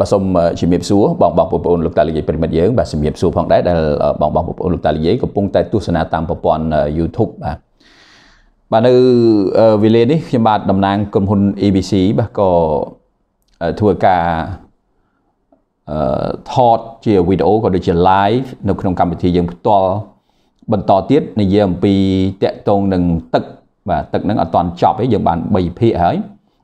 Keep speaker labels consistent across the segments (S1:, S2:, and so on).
S1: បាទសូមជំរាបសួរបងបងប្អូនលោកតាលីយាយប្រិមិត្តយើងបាទជំរាបសួរផងដែរដែលបងបងប្អូនលោកតាលីយាយកំពុងតែទស្សនាតាមប្រព័ន្ធ YouTube បាទបាទនៅវេលានេះខ្ញុំបាទតំណាងក្រុមហ៊ុន ABC បាទក៏ធ្វើការអឺថតជាវីដេអូក៏ដូចជា live នៅក្នុងកម្មវិធីយើងផ្ទាល់បន្តទៀតនិយាយអំពីតកតងនឹងទឹកបាទទឹកហ្នឹងអត់ទាន់ចប់ទេយើងបាន3ភាគហើយ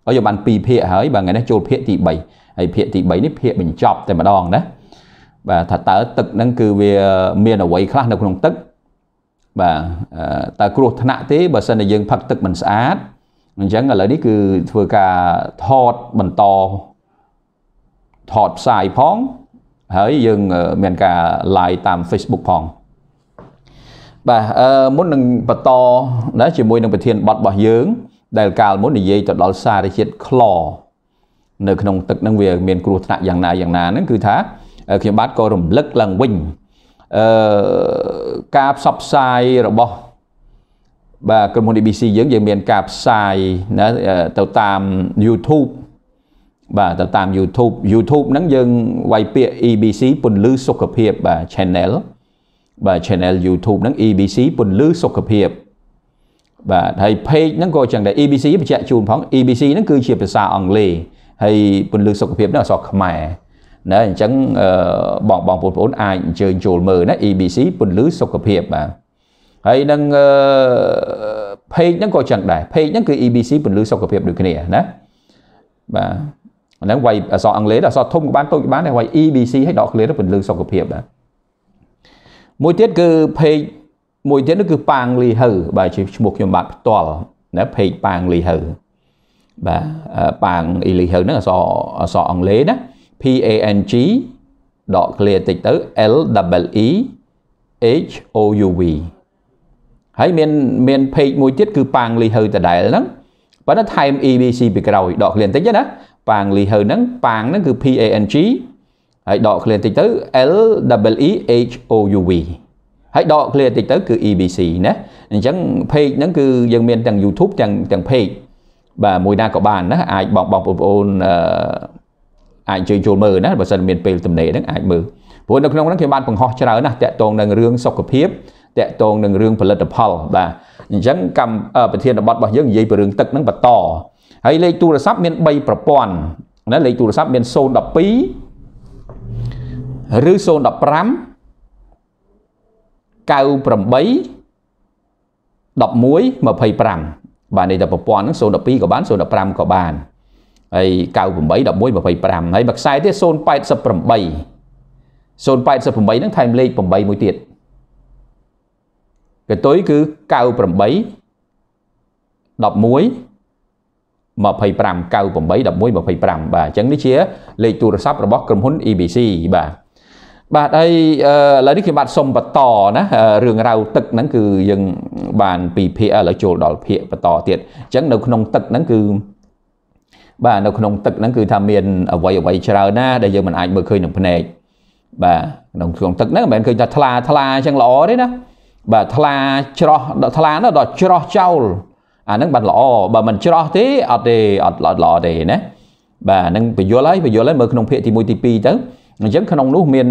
S1: ហើយយើងបាន2ភាគហើយបាទថ្ងៃនេះចូលភាគទី3 ហើយភាគទី3នេះភាគបញ្ចប់តែម្ដងណាបាទថាតើទឹកហ្នឹងគឺវាមានអ្វីខ្លះនៅក្នុងទឹកបាទតើគ្រោះថ្នាក់ទេបើសិនជាយើងផឹកទឹកមិនស្អាតអញ្ចឹងឥឡូវនេះគឺធ្វើការថតបន្តថតផ្សាយផងហើយយើងមានការ live តាម Facebook ផងបាទអឺមុននឹងបន្តណាជាមួយនឹងប្រធានបទរបស់យើង ដែលកាលមុននិយាយទៅដល់សារជាតិក្ល នៅក្នុងទឹកនឹងវាមានគ្រោះថ្នាក់យ៉ាងណាយ៉ាងណាហ្នឹងគឺថាខ្ញុំបាទក៏រំលឹកឡើងវិញអឺការផ្សព្វផ្សាយរបស់បាទក្រុមហ៊ុន ABC យើងយើងមានការផ្សាយណាទៅតាម YouTube បាទទៅតាម YouTube YouTube ហ្នឹងយើងវាយពាក្យ EBC ពន្លឺសុខភាពបាទ channel បាទ channel YouTube ហ្នឹង EBC ពន្លឺសុខភាពបាទហើយ page ហ្នឹងក៏ចឹងដែរ EBC បញ្ជាក់ជូនផង EBC ហ្នឹងគឺជាភាសាអង់គ្លេស ហើយពន្លឺសុខភាពហ្នឹងអក្សរខ្មែរណាអញ្ចឹងបងបងប្អូនអាចអញ្ជើញចូលមើលណា EBC ពន្លឺសុខភាពបាទហើយនឹង page ហ្នឹងក៏ចឹងដែរ page ហ្នឹងគឺ EBC ពន្លឺសុខភាពដូចគ្នាណាបាទហ្នឹងវាយអក្សរអង់គ្លេសអក្សរធំក៏បានតូចក៏បានដែរវាយ EBC ឲ្យដក clear ពន្លឺសុខភាពដែរមួយទៀតគឺ page មួយទៀតនោះគឺប៉ាងលីហៅបាទជាឈ្មោះខ្ញុំបាទផ្ទាល់ណា page ប៉ាងលីហៅ បាទប៉ាងអ៊ីលីហៅហ្នឹងអក្សរអក្សរអង់គ្លេសណា P A N G ដក clear តិចទៅ L W E H O U V ហើយមានមាន page មួយទៀតគឺប៉ាងលីហៅដដែលហ្នឹងប៉ុន្តែថែម EBC ពីក្រោយដក clear តិចណាប៉ាងលីហៅហ្នឹងប៉ាងហ្នឹងគឺ P A N G ហើយដក clear តិចទៅ L W E H O U V ហើយដក clear តិចទៅគឺ EBC ណាអញ្ចឹង page ហ្នឹងគឺយើងមានទាំង YouTube ទាំងទាំង page បាទមួយណាក៏បានណាអាចបងបងប្អូនអឺអាចជួយចូលមើលណាបើសិនមានពេលទំនេរហ្នឹងអាចមើលព្រោះនៅក្នុងហ្នឹងគេបានបង្ហោះច្រើនណាស់តាក់ទងនឹងរឿងសុខភាពតាក់ទងនឹងរឿងផលិតផលបាទអញ្ចឹងកម្មប្រធានបទរបស់យើងនិយាយពីរឿងទឹកហ្នឹងបន្តហើយលេខទូរស័ព្ទមាន3ប្រព័ន្ធណាលេខទូរស័ព្ទមាន012ឬ015 98 11 25 បាទនេះតែប្រព័ន្ធហ្នឹង012ក៏បាន015ក៏បានហើយ98 11 25ហើយមួយខ្សែទៀត088 088ហ្នឹងថែមលេខ8មួយទៀតកតុយគឺ98 11 25 98 11 25បាទអញ្ចឹងនេះជាលេខទូរស័ព្ទរបស់ក្រុមហ៊ុន EBC បាទ បាទហើយឥឡូវនេះខ្ញុំបាទសុំបន្តណារឿងរ៉ាវទឹកហ្នឹងគឺយើងបានពីភាគឥឡូវចូលដល់ភាគបន្តទៀតអញ្ចឹងនៅក្នុងទឹកហ្នឹងគឺបាទនៅក្នុងទឹកហ្នឹងគឺថាមានអវ័យអវ័យច្រើនណាដែលយើងមិនអាចមើលឃើញនឹងភ្នែកបាទក្នុងក្នុងទឹកហ្នឹងមិនមែនឃើញថាថ្លាថ្លាអញ្ចឹងល្អទេណាបាទថ្លាច្រោះថ្លានោះដល់ច្រោះចោលអាហ្នឹងបានល្អបើមិនច្រោះទេអត់ទេអត់ល្អទេណាបាទហ្នឹងបញ្យល់ហើយបញ្យល់ហើយមើលក្នុងភាគទី1ទី2ទៅ អញ្ចឹងក្នុងនោះមាន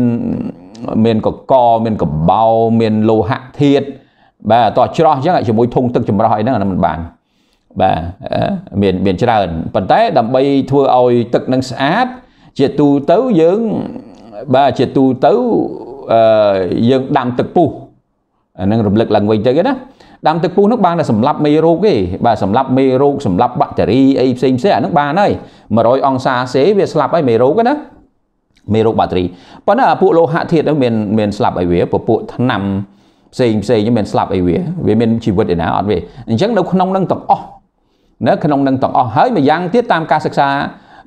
S1: មានកកមានកបោមានលោហៈធាតុបាទតោះច្រោះអញ្ចឹងជាមួយធុងទឹកចម្រោះអីហ្នឹងអាហ្នឹងមិនបានបាទមានមានច្រើនប៉ុន្តែដើម្បីធ្វើឲ្យទឹកនឹងស្អាត ជាទូទៅយើងបាទជាទូទៅអឺយើងដាំទឹកពុះអានឹងរំលឹកឡើងវិញទៅណាដាំទឹកពុះនោះបានតែសម្លាប់មេរោគទេបាទសម្លាប់មេរោគសម្លាប់បាក់តេរីអីផ្សេងផ្សេងអានឹងបានហើយ100អង្សាសេវាស្លាប់ហើយមេរោគណា មេរោគបាក់តេរីប៉ុន្តែពួកលោហៈធាតុនោះមានមានស្លាប់អីវាពពួកថ្នាំផ្សេងផ្សេងមានស្លាប់អីវាវាមានជីវិតឯណាអត់វាអញ្ចឹងនៅក្នុងនឹងទាំងអស់នៅក្នុងនឹងទាំងអស់ហើយម្យ៉ាងទៀតតាមការសិក្សា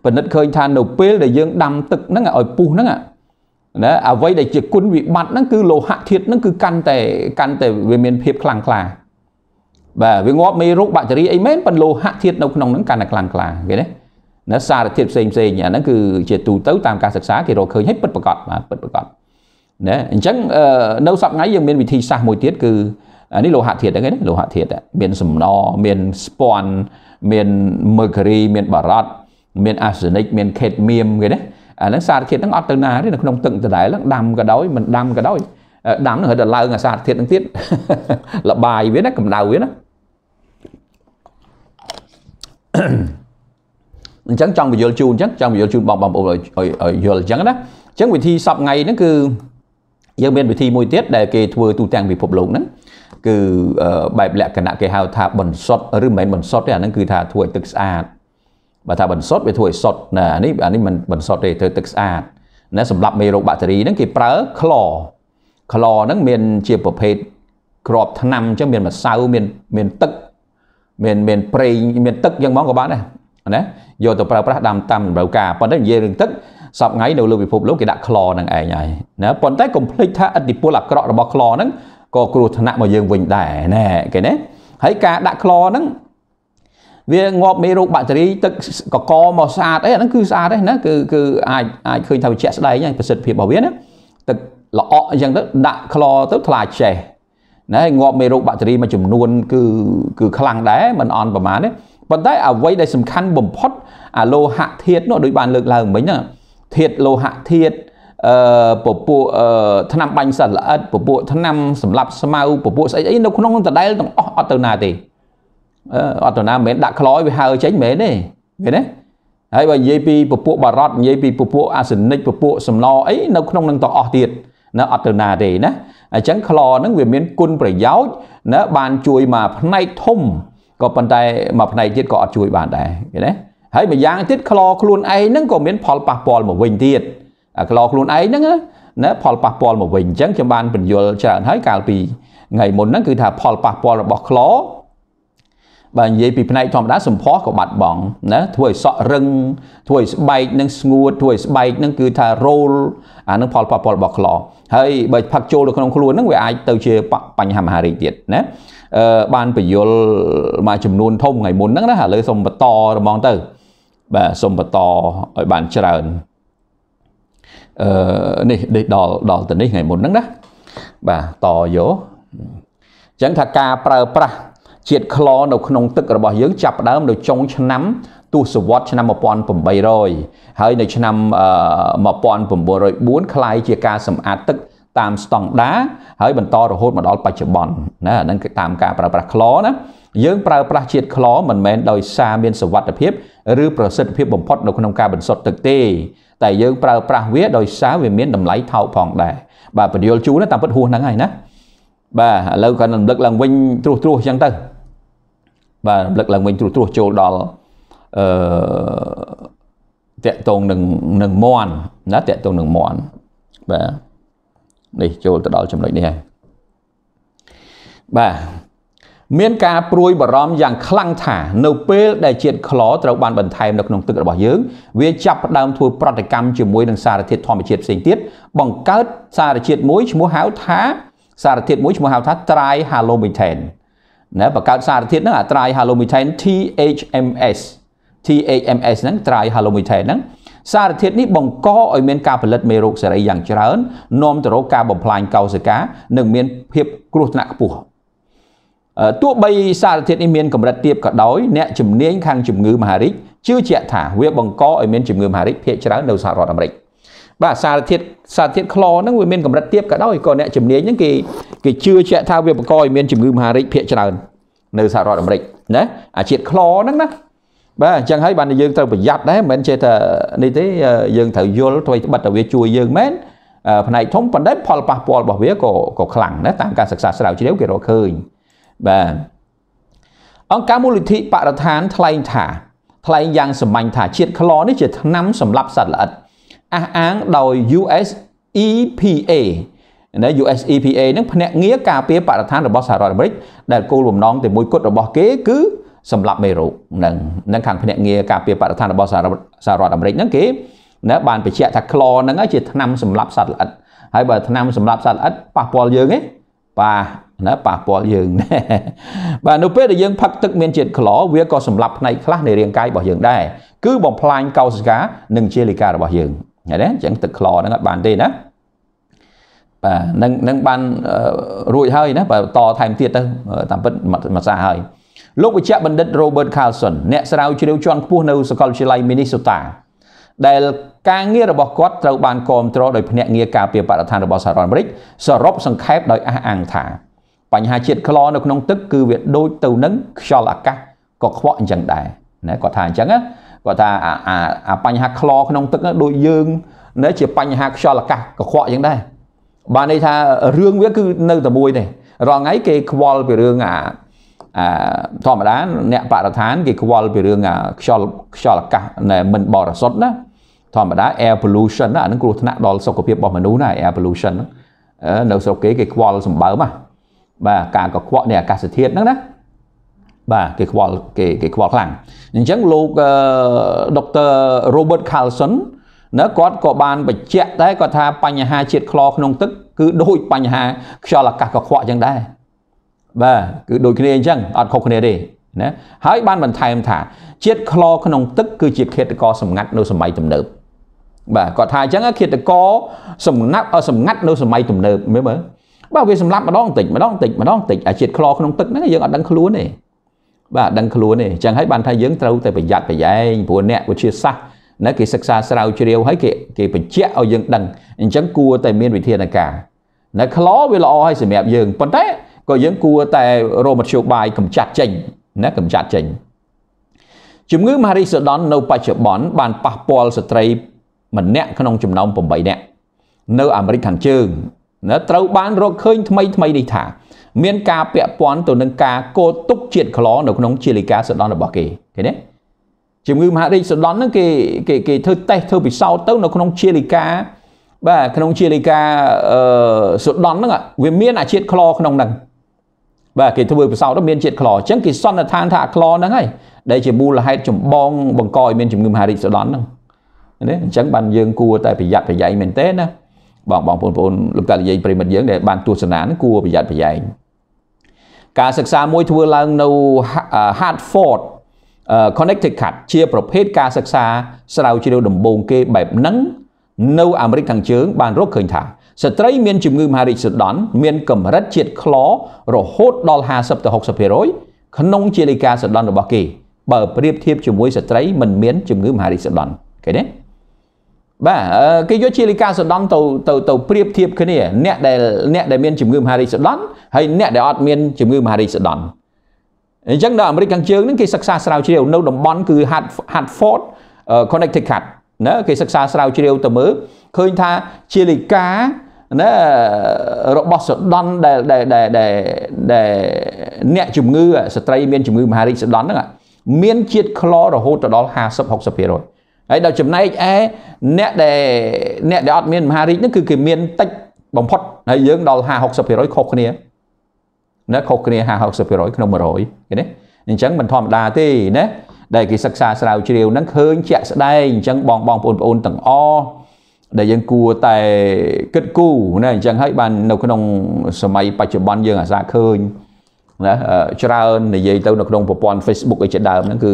S1: ពិនិត្យឃើញថានៅពេលដែលយើងដាំទឹកហ្នឹងឲ្យពុះហ្នឹងណាអ្វីដែលជាគុណវិបត្តិហ្នឹងគឺលោហៈធាតុហ្នឹងគឺកាន់តែកាន់តែវាមានភាពខ្លាំងក្លាបាទវាងាប់មេរោគបាក់តេរីអីមែនប៉ុន្តែលោហៈធាតុនៅក្នុងហ្នឹងកាន់តែខ្លាំងក្លាគេណា ណាសារធាតុផ្សេងផ្សេងអាហ្នឹងគឺជាទូទៅតាមការសិក្សាគេរកឃើញឲ្យពិតប្រកបបាទពិតប្រកបណាអញ្ចឹងនៅសប្តាហ៍យើងមានវិធីសាស្ត្រមួយទៀតគឺនេះលោហៈធាតុហ្នឹងណាលោហៈធាតុមានសំណមានស្ពាន់មាន mercury មានបារ៉ាត់មាន arsenic មាន cadmium គេណាអាហ្នឹងសារធាតុហ្នឹងអត់ទៅណាទេនៅក្នុងទឹកដដែលហ្នឹងដាំក៏ដោយមិនដាំក៏ដោយដាំហ្នឹងហើយដល់ឡើងអាសារធាតុហ្នឹងទៀតលបាយវាណាកម្ដៅវាណា អញ្ចឹងចង់បញ្យល់ជូនអញ្ចឹងចង់បញ្យល់ជូនបងបងប្អូនឲ្យឲ្យយល់អញ្ចឹងណាអញ្ចឹងវិធីសពថ្ងៃហ្នឹងគឺយើងមានវិធីមួយទៀតដែលគេធ្វើទូទាំងពិភពលោកហ្នឹងគឺបែបលក្ខណៈគេហៅថាបន្សុតឬមិនមែនបន្សុតទេអាហ្នឹងគឺថាធ្វើឲ្យទឹកស្អាតបើថាបន្សុតវាធ្វើឲ្យសុតណាអានេះអានេះមិនបន្សុតទេធ្វើទឹកស្អាតណាសម្រាប់មេរោគបាក់តេរីហ្នឹងគេប្រើក្លក្លហ្នឹងមានជាប្រភេទក្របថ្នាំអញ្ចឹងមានម្សៅមានមានទឹកមានមានប្រេងមានទឹកយ៉ាងហ្មងក៏បានដែរណា យកទៅប្រើប្រាស់ដាំតាមតម្រូវការប៉ុន្តែនិយាយរឿងទឹកសពថ្ងៃនៅលើពិភពលោកគេដាក់ក្លនឹងឯងហើយណាប៉ុន្តែកុំភ្លេចថាឥទ្ធិពលអាក្រក់របស់ក្លហ្នឹងក៏គ្រោះថ្នាក់មកយើងវិញដែរណែគេណាហើយការដាក់ក្លហ្នឹងវាងាប់មេរោគបាក់តេរីទឹកកកមកស្អាតអីអាហ្នឹងគឺស្អាតទេណាគឺគឺអាចអាចឃើញថាវាជាក់ស្ដែងហើយប្រសិទ្ធភាពរបស់វាណាទឹកល្អក់អញ្ចឹងទៅដាក់ក្លទៅថ្លាចេះណាងាប់មេរោគបាក់តេរីមួយចំនួនគឺគឺខ្លាំងដែរមិនអន់ប្រមាណទេ ប៉ុន្តែអ្វីដែលសំខាន់បំផុតអាលោហៈធាតុនោះដូចបានលើកឡើងមិញណាធាតុលោហៈធាតុអឺពពួកថ្នាំបាញ់សត្វល្អិតពពួកថ្នាំសម្លាប់ស្មៅពពួកស្អីអីនៅក្នុងដដែលទាំងអស់អត់ទៅណាទេអត់ទៅណាមិនមែនដាក់ខ្លោយវាហើចេញមិនមែនទេឃើញទេហើយបើនិយាយពីពពួកបារតនិយាយពីពពួកអាសនិកពពួកសំណអីនៅក្នុងនឹងទាំងអស់ទៀតណាអត់ទៅណាទេណាអញ្ចឹងខ្លោហ្នឹងវាមានគុណប្រយោជន៍ណាបានជួយមកផ្នែកធំ ក៏ប៉ុន្តែមួយផ្នែកទៀតក៏អត់ជួយបានដែរឃើញទេហើយម្យ៉ាងទៀតខ្លោខ្លួនឯងហ្នឹងក៏មានផលប៉ះពាល់មកវិញទៀតអាខ្លោខ្លួនឯងហ្នឹងណាផលប៉ះពាល់មកវិញអញ្ចឹងខ្ញុំបានបញ្យល់ច្រើនហើយកាលពីថ្ងៃមុនហ្នឹងគឺថាផលប៉ះពាល់របស់ខ្លោបើនិយាយពីផ្នែកធម្មតាសម្ផស្សក៏បាត់បង់ណាធ្វើឲ្យសក់រឹងធ្វើឲ្យស្បែកនឹងស្ងួតធ្វើឲ្យស្បែកនឹងគឺថារោលអានឹងផលប៉ះពាល់របស់ខ្លោហើយបើផឹកចូលទៅក្នុងខ្លួននឹងវាអាចទៅជាបញ្ហាមហារីកទៀតណាអឺ បានបញ្យលមួយចំនួនធំថ្ងៃមុនហ្នឹងណាឥឡូវសូមបន្តរមងទៅបាទសូមបន្តឲ្យបានច្រើនអឺនេះនេះដល់ដល់ទៅនេះថ្ងៃមុនហ្នឹងណាបាទតយកអញ្ចឹងថាការប្រើប្រាស់ជាតិក្លនៅក្នុងទឹករបស់យើងចាប់ផ្ដើមនៅចុងឆ្នាំទសវត្សរ៍ឆ្នាំ1800ហើយនៅឆ្នាំ1904คล้ายជាការសម្អាតទឹក តាមស្តង់ដាហើយបន្តរហូតមកដល់បច្ចុប្បន្នណាហ្នឹងគឺតាមការប្រើប្រាស់ក្លណាយើងប្រើប្រាស់ជាតិក្លមិនមែនដោយសារមានសុវត្ថិភាពឬប្រសិទ្ធភាពបំផុតនៅក្នុងការបន្សុទ្ធទឹកទេតែយើងប្រើប្រាស់វាដោយសារវាមានតម្លៃថោកផងដែរបាទបញ្យលជូនតាមពិតហួសហ្នឹងហើយណាបាទឥឡូវក៏រំលឹកឡើងវិញត្រួសត្រាសអញ្ចឹងទៅបាទរំលឹកឡើងវិញត្រួសត្រាសចូលដល់អឺតកតងនឹងនឹងមន់ណាតកតងនឹងមន់បាទ នេះចូលទៅដល់ចំណុចនេះហើយបាទមានការព្រួយបារម្ភយ៉ាងខ្លាំងថា នៅពេលដែលជាតិក្លត្រូវបានបន្ថែមនៅក្នុងទឹករបស់យើង វាចាប់ផ្ដើមធ្វើប្រតិកម្មជាមួយនឹងសារធាតុធម្មជាតិផ្សេងទៀតបង្កើតសារជាតិមួយឈ្មោះហៅថាសារធាតុមួយឈ្មោះហៅថា trihalomethane ណាបង្កើតសារធាតុហ្នឹងអា trihalomethane THMS THMS ហ្នឹង trihalomethane ហ្នឹង សារធាតុនេះបង្កឲ្យមានការផលិតមេរោគសេរីយ៉ាងច្រើននាំទៅរកការបំផ្លាញកោសិកានិងមានភាពគ្រោះថ្នាក់ខ្ពស់ទោះបីសារធាតុនេះមានកម្រិតទាបក៏ដោយអ្នកជំនាញខាងជំងឺមហារីកជឿជាក់ថាវាបង្កឲ្យមានជំងឺមហារីកភាគច្រើននៅសហរដ្ឋអាមេរិកបាទសារធាតុសារធាតុក្លហ្នឹងវាមានកម្រិតទាបក៏ដោយក៏អ្នកជំនាញហ្នឹងគេគេជឿជាក់ថាវាបង្កឲ្យមានជំងឺមហារីកភាគច្រើននៅសហរដ្ឋអាមេរិកណាអាជាតិក្លហ្នឹងណា បាទអញ្ចឹងហើយបានយើងត្រូវប្រយ័ត្នដែរមិនមែនចេះថានេះទេយើងត្រូវយល់ធ្វើត្បិតតែវាជួយយើងមែនផ្នែកធំប៉ុន្តែផលប៉ះពាល់របស់វាក៏ក៏ខ្លាំងណាតាមការសិក្សាស្រាវជ្រាវគេរកឃើញបាទអង្គការមូលនិធិបរិស្ថានថ្លែងថាថ្លែងយ៉ាងសម្ាញ់ថាជាតិក្លនេះជាថ្នាំសម្រាប់សត្វល្អិតអះអាងដោយ US EPA នៅ US EPA នឹងភ្នាក់ងារការពារបរិស្ថានរបស់សហរដ្ឋអាមេរិកដែលគោលបំណងតែមួយគត់របស់គេគឺ សម្រាប់មេរោគនឹងនឹងខាងភ្នាក់ងារការពារបរិស្ថានរបស់សហរដ្ឋអាមេរិកហ្នឹងគេណាបានបញ្ជាក់ថាក្លហ្នឹងជាថ្នាំសម្រាប់សត្វល្អិតហើយបើថ្នាំសម្រាប់សត្វល្អិតប៉ះពាល់យើងទេប៉ះណាប៉ះពាល់យើងបាទនៅពេលដែលយើងផឹកទឹកមានជាតិក្លវាក៏សម្លាប់ផ្នែកខ្លះនៃរាងកាយរបស់យើងដែរគឺបំផ្លាញកោសិកានិងជាលិការបស់យើងឃើញទេអញ្ចឹងទឹកក្លហ្នឹងអត់បានទេណាបាទនឹងនឹងបានរួចហើយណាបើតថែមទៀតទៅតាមពិតមួយសាហើយ លោកវិជ្ជបណ្ឌិត Robert Carlson អ្នកស្រាវជ្រាវជាន់ខ្ពស់នៅសាកលវិទ្យាល័យ Minnesota ដែលការងាររបស់គាត់ត្រូវបានគ្រប់គ្រងដោយភ្នាក់ងារការពារបរិស្ថានរបស់សហរដ្ឋអាមេរិកសរុបសង្ខេបដោយអះអាងថាបញ្ហាជាតិក្លនៅក្នុងទឹកគឺវាដូចទៅនឹងខ្យល់អាកាសកខ្វក់អញ្ចឹងដែរណាគាត់ថាអញ្ចឹងគាត់ថាអាបញ្ហាក្លក្នុងទឹកដូចយើងណាជាបញ្ហាខ្យល់អាកាសកខ្វក់អញ្ចឹងដែរបានន័យថារឿងវាគឺនៅតែមួយទេរាល់ថ្ងៃគេខ្វល់ពីរឿងអា អាធម្មតាអ្នកបរិស្ថានគេខ្វល់ពីរឿងអាខ្យល់ខ្យល់អាកាសមិនបរិសុទ្ធណាធម្មតា air pollution ណាអានឹងគ្រោះថ្នាក់ដល់សុខភាពរបស់មនុស្សណា air pollution នៅស្រុកគេគេខ្វល់សម្បើមណាបាទការកខ្វក់នៃអាកាសធាតុហ្នឹងណាបាទគេខ្វល់គេគេខ្វល់ខ្លាំងអញ្ចឹងលោកដុកទ័រ Robert Carlson ណាគាត់ក៏បានបញ្ជាក់ដែរគាត់ថាបញ្ហាជាតិខ្លក្នុងទឹកគឺដូចបញ្ហាខ្យល់អាកាសកខ្វក់អញ្ចឹងដែរ បាទគឺដូចគ្នាអញ្ចឹងអត់ខុសគ្នាទេណាហើយបានបន្ថែមថាជាតិខ្លក្នុងទឹកគឺជាឃាតករសម្ងាត់នៅសម័យទំនើបបាទគាត់ថាអញ្ចឹងឃាតករសម្ងាត់សម្ងាត់នៅសម័យទំនើបមើលមើលបាទវាសម្លាប់ម្ដងតិចម្ដងតិចម្ដងតិចអាជាតិខ្លក្នុងទឹកហ្នឹងយើងអត់ដឹងខ្លួនទេបាទដឹងខ្លួនទេអញ្ចឹងហើយបានថាយើងត្រូវតែប្រយ័ត្នប្រយែងព្រោះអ្នកវិទ្យាសាស្ត្រណាគេសិក្សាស្រាវជ្រាវហើយគេគេបញ្ជាក់ឲ្យយើងដឹងអញ្ចឹងគួរតែមានវិធានការណាខ្លវាល្អហើយសម្រាប់យើងប៉ុន្តែ ក៏យើងគួរតែរមធ្យោបាយកម្ចាត់ចេញណាកម្ចាត់ចេញជំងឺម៉ារីសូដននៅបច្ចុប្បន្នបានប៉ះពាល់ស្ត្រីម្នាក់ក្នុងចំណោម8នាក់នៅអាមេរិកខាងជើងណាត្រូវបានរកឃើញថ្មីថ្មីនេះថា មានការពាក់ព័ន្ធទៅនឹងការកោតទុកជាតិក្លនៅក្នុងជាលិកាសូដនរបស់គេឃើញទេជំងឺមហារីកសូដនហ្នឹងគេគេគេធ្វើតេស្តធ្វើពិសោធន៍ទៅនៅក្នុងជាលិកាបាទក្នុងជាលិកាអឺសូដនហ្នឹងវាមានអាជាតិក្លក្នុងហ្នឹង បាទគេធ្វើពិសោធន៍ទៅមានជាតិក្លអញ្ចឹងគេសន្និដ្ឋានថាក្លហ្នឹងហើយដែលជាមូលហេតុចម្បងបង្កឲ្យមានជំងឺមហារីកសូដនហ្នឹងណាអញ្ចឹងបានយើងគួរតែប្រយ័ត្នប្រយែងមែនទេណាបងបងប្អូនប្អូនលោកតានិយាយប្រិមិត្តយើងដែលបានទស្សនាហ្នឹងគួរប្រយ័ត្នប្រយែងការសិក្សាមួយធ្វើឡើងនៅ Hartford Connecticut ជាប្រភេទការសិក្សាស្រាវជ្រាវដំបូងគេបែបហ្នឹងនៅអាមេរិកខាងជើងបានរកឃើញថា ស្ត្រីមានជំងឺមហារីកសូដនមានកម្រិតជាតិក្លរហូតដល់50ទៅ60%ក្នុងជាលិកាសូដនរបស់គេបើប្រៀបធៀបជាមួយស្ត្រីមិនមានជំងឺមហារីកសូដនឃើញទេបាទគេយកជាលិកាសូដនទៅទៅទៅប្រៀបធៀបគ្នាអ្នកដែលអ្នកដែលមានជំងឺមហារីកសូដនហើយអ្នកដែលអត់មានជំងឺមហារីកសូដនអញ្ចឹងនៅអាមេរិកខាងជើងហ្នឹងគេសិក្សាស្រាវជ្រាវនៅតំបន់គឺ Hartford Connecticut ណាគេសិក្សាស្រាវជ្រាវទៅមើលឃើញថាជាលិកា ណារបស់សដន់ដែលដែលដែលដែលអ្នកជំងឺស្ត្រីមានជំងឺមហារីកសដន់ហ្នឹងមានជាតិក្លរហូតទៅដល់50 60%ហើយដល់ចំណែកឯអ្នកដែលអ្នកដែលអត់មានមហារីកហ្នឹងគឺគេមានតិចបំផុតហើយយើងដល់50 60%ខុសគ្នាណាខុសគ្នា50 60%ក្នុង100ឃើញទេអញ្ចឹងមិនធម្មតាទេណាដែលគេសិក្សាស្រាវជ្រាវហ្នឹងឃើញជាក់ស្ដែងអញ្ចឹងបងបងប្អូនប្អូនទាំងអស់ ដែលយើងគួរតែគិតគូរណាអញ្ចឹងហើយបាននៅក្នុងសម័យបច្ចុប្បន្នយើងអាសាឃើញណាច្រើននិយាយទៅនៅក្នុងប្រព័ន្ធ Facebook អីជាដើមហ្នឹងគឺ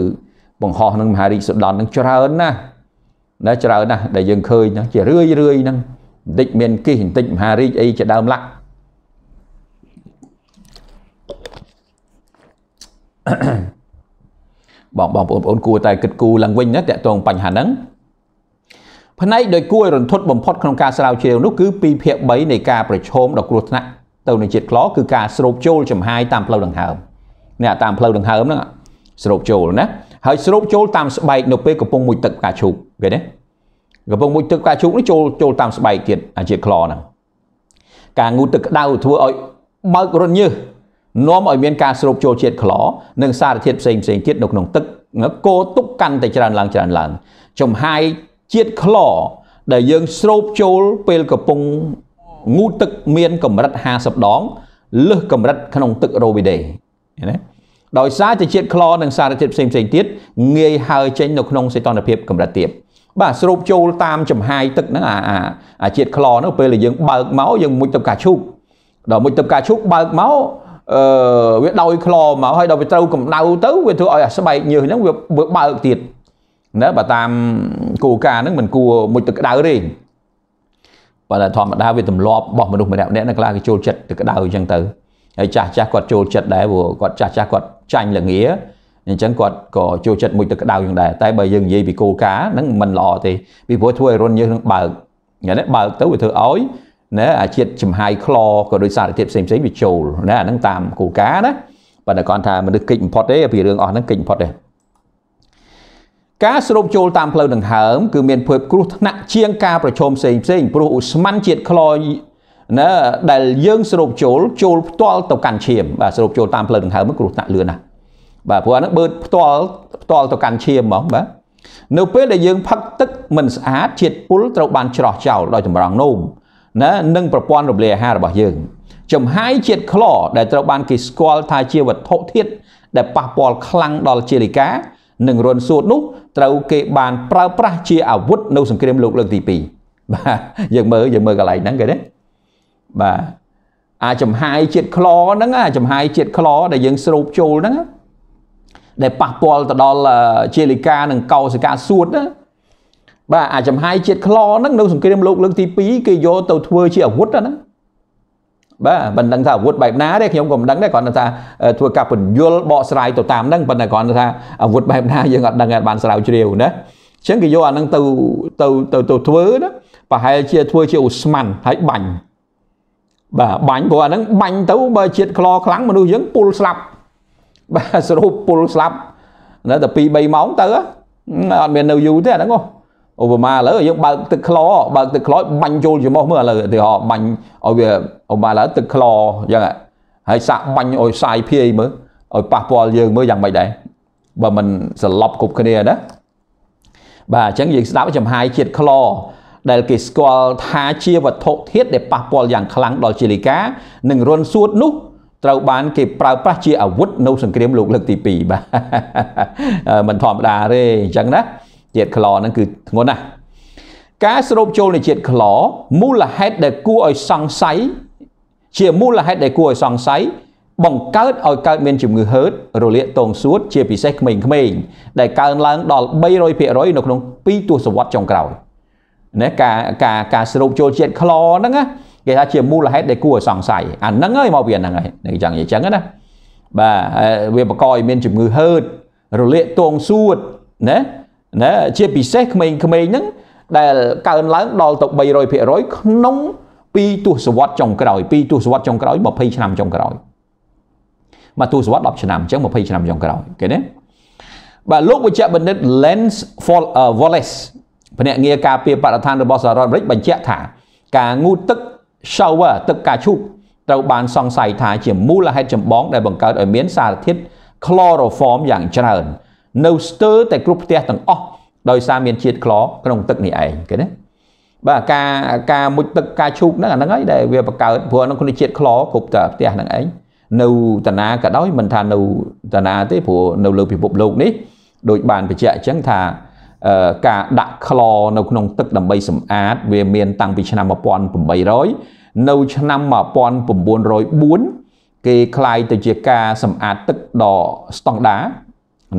S1: បង្ហោះនឹងមហារីកសុដនហ្នឹងច្រើនណាស់ណាច្រើនណាស់ដែលយើងឃើញហ្នឹងជារឿយរឿយហ្នឹងបន្តិចមានគិសបន្តិចមហារីកអីជាដើមឡាក់បងបងប្អូនគួរតែគិតគូរឡើងវិញណាតកតងបញ្ហាហ្នឹង ផ្នែកដោយគួរឲ្យរន្ធត់បំផុតក្នុងការស្រាវជ្រាវនោះគឺ2ភាគ3នៃការប្រឈមដល់គ្រោះថ្នាក់ទៅនឹងជាតិក្លគឺការស្រូបចូលចំហាយតាមផ្លូវដង្ហើមនេះតាមផ្លូវដង្ហើមហ្នឹងស្រូបចូលណាហើយស្រូបចូលតាមស្បែកនៅពេលកំពុងមុជទឹកផ្កាឈូកឃើញទេកំពុងមុជទឹកផ្កាឈូកនេះចូលចូលតាមស្បែកទៀតអាជាតិក្លហ្នឹងការងូតទឹកក្តៅធ្វើឲ្យបើករន្ធញើសនាំឲ្យមានការស្រូបចូលជាតិក្លនិងសារធាតុផ្សេងផ្សេងទៀតនៅក្នុងទឹកគោទុកកាន់តែច្រើនឡើងច្រើនឡើងចំហាយ ជាតិក្លដែលយើងស្រូបចូលពេលកំពុងងូតទឹកមានកម្រិត50ដងលើសកម្រិតក្នុងទឹករ៉ូវីដេឃើញទេដោយសារតែជាតិក្លនិងសារធាតុផ្សេងផ្សេងទៀតងាយហើរចេញនៅក្នុងសីតុណ្ហភាពកម្រិតទាបបាទស្រូបចូលតាមចំហាយទឹកហ្នឹងអាអាជាតិក្លនោះពេលដែលយើងបើកមកយើងមុជទឹកកាឈូកដល់មុជទឹកកាឈូកបើកមកអឺវាដោយក្លមកហើយដល់វាត្រូវកម្ដៅទៅវាធ្វើឲ្យអាស្បែកញើសហ្នឹងវាបើកទៀត ណាបើតាមគោលការណ៍ហ្នឹងមិនគួរមុជទឹកក្តៅទេបើតែធម្មតាវាទម្លាប់របស់មនុស្សម្នាក់ម្នាក់នៅខ្លះគេចូលចិត្តទឹកក្តៅអញ្ចឹងទៅហើយចាស់ចាស់គាត់ចូលចិត្តដែរព្រោះគាត់ចាស់ចាស់គាត់ចាញ់លងាអអញ្ចឹងគាត់ក៏ចូលចិត្តមួយទឹកក្តៅយ៉ាងដែរតែបើយើងនិយាយពីគោលការណ៍ហ្នឹងមិនល្អទេពីព្រោះធ្វើឲ្យរុនយើងនឹងបើកយ៉ាងនេះបើកទៅវាធ្វើឲ្យណាអាជាតិចំហាយខ្លក៏ដោយសារធាតុផ្សេងផ្សេងវាចូលណាអាហ្នឹងតាមគោលការណ៍ណាប៉ុន្តែគាត់ថាមនុស្សកិច្ចបំផុតទេពីរឿងអស់ហ្នឹងកិច្ចបំផុតទេ ការស្រូបចូលតាមផ្លូវដង្ហើមគឺមានភាពគ្រោះថ្នាក់ជាងការប្រឈមផ្សេងផ្សេងព្រោះឧស្ម័នជាតិខ្លោណាដែលយើងស្រូបចូលចូលផ្ទាល់ទៅកាន់ឈាមបាទស្រូបចូលតាមផ្លូវដង្ហើមគ្រោះថ្នាក់លឿនណាស់បាទព្រោះអាហ្នឹងបឺតផ្ទាល់ផ្ទាល់ទៅកាន់ឈាមហ្មងបាទនៅពេលដែលយើងផឹកទឹកមិនស្អាតជាតិពុលត្រូវបានច្រោះចោលដោយតម្រង់នោមណានិងប្រព័ន្ធរំលាយអាហាររបស់យើងចំហាយជាតិក្លដែលត្រូវបានគេស្គាល់ថាជាវត្ថុធាតុដែលប៉ះពាល់ខ្លាំងដល់ជាលិកា និងរុនសួតនោះត្រូវគេបានប្រើប្រាស់ជាអាវុធនៅសង្គ្រាមលោកលើកទី2បាទយើងមើលយើងមើលកន្លែងហ្នឹងគេទេបាទអាចំហាយជាតិក្លហ្នឹងអាចំហាយជាតិក្លដែលយើងស្រូបចូលហ្នឹងដែលប៉ះពាល់ទៅដល់ជាលិកានិងកោសិកាសួតណាបាទអាចំហាយជាតិក្លហ្នឹងនៅសង្គ្រាមលោកលើកទី2គេយកទៅធ្វើជាអាវុធហ្នឹង បាទមិនដឹងថាអាវុធបែបណាទេខ្ញុំក៏មិនដឹងដែរគ្រាន់តែថាធ្វើការពន្យល់បកស្រាយទៅតាមហ្នឹងប៉ុន្តែគ្រាន់តែថាអាវុធបែបណាយើងអត់ដឹងបានស្រាវជ្រាវណាអញ្ចឹងគេយកអាហ្នឹងទៅទៅទៅទៅធ្វើណាប្រហែលជាធ្វើជាឧស្ម័នហើយបាញ់បាទបាញ់ព្រោះអាហ្នឹងបាញ់ទៅបើជាតិក្លខ្លាំងមនុស្សយើងពុលស្លាប់បាទសរុបពុលស្លាប់នៅតែ2 3ម៉ោងទៅអត់មាននៅយូរទេអាហ្នឹង ឧបមាឥឡូវយើងបើកទឹកក្លបើកទឹកក្លបាញ់ចូលច្រមុះមើលឥឡូវឧទាហរណ៍បាញ់ឲ្យវាឧបមាឥឡូវទឹកក្លអញ្ចឹងហើយសាក់បាញ់ឲ្យសាយភាយមើលឲ្យប៉ះពាល់យើងមើលយ៉ាងម៉េចដែរបើមិនសន្លប់គ្រប់គ្នាណាបាទអញ្ចឹងយើងស្ដាប់ចំហាយជាតិក្លដែលគេស្គាល់ថាជាវត្ថុធាតុដែលប៉ះពាល់យ៉ាងខ្លាំងដល់ជាលិកានិងរុនសួតនោះត្រូវបានគេប្រើប្រាស់ជាអាវុធនៅសង្គ្រាមលោកលើកទី2បាទមិនធម្មតាទេអញ្ចឹងណា ជាតិក្លហ្នឹងគឺធ្ងន់ណាស់ការស្រូបចូលនៃជាតិក្លមូលហេតុដែលគួរឲ្យសង្ស័យជាមូលហេតុដែលគួរឲ្យសង្ស័យបង្កើតឲ្យកើតមានជំងឺហឺតរលាកតងសួតជាពិសេសក្មេងៗដែលកើនឡើងដល់300%នៅក្នុង2ទសវត្សរ៍ចុងក្រោយណាការការការស្រូបចូលជាតិក្លហ្នឹងណាគេថាជាមូលហេតុដែលគួរឲ្យសង្ស័យអាហ្នឹងហើយមកវាហ្នឹងហើយអញ្ចឹងអញ្ចឹងណាបាទវាបង្កឲ្យមានជំងឺហឺតរលាកទងសួតណា ណាជាពិសេសក្មេងៗហ្នឹងដែលកើនឡើងដល់ទៅ300%ក្នុង2ទសវត្សរ៍ចុងក្រោយ2ទសវត្សរ៍ចុងក្រោយ20ឆ្នាំចុងក្រោយមកទសវត្សរ៍10ឆ្នាំអញ្ចឹង20ឆ្នាំចុងក្រោយគេណាបាទលោកវិជ្ជបណ្ឌិត Lens Wallace ភ្នាក់ងារការពារបរិស្ថានរបស់សហរដ្ឋអាមេរិកបញ្ជាក់ថា ការងូតទឹក shower ទឹកកាឈូកត្រូវបានសង្ស័យថាជាមូលហេតុចម្បងដែលបង្កើតឲ្យមានសារធាតុ chloroform យ៉ាងច្រើន នៅស្ទើរតែគ្រប់ផ្ទះទាំងអស់ដោយសារមានជាតិក្លក្នុងទឹកនេះឯងគេណាបាទការការមុជទឹកការឈូកហ្នឹងអាហ្នឹងហើយដែលវាបង្កើតព្រោះក្នុងគ្នាជាតិក្លគ្រប់តែផ្ទះហ្នឹងឯងនៅតាណាក៏ដោយមិនថានៅតាណាទេព្រោះនៅលើពិភពលោកនេះដូចបានបញ្ជាក់អញ្ចឹងថាការដាក់ក្លនៅក្នុងទឹកដើម្បីសម្អាតវាមានតាំងពីឆ្នាំ1800នៅឆ្នាំ1904គេคลายទៅជាការសម្អាតទឹកដ៏ស្តង់ដា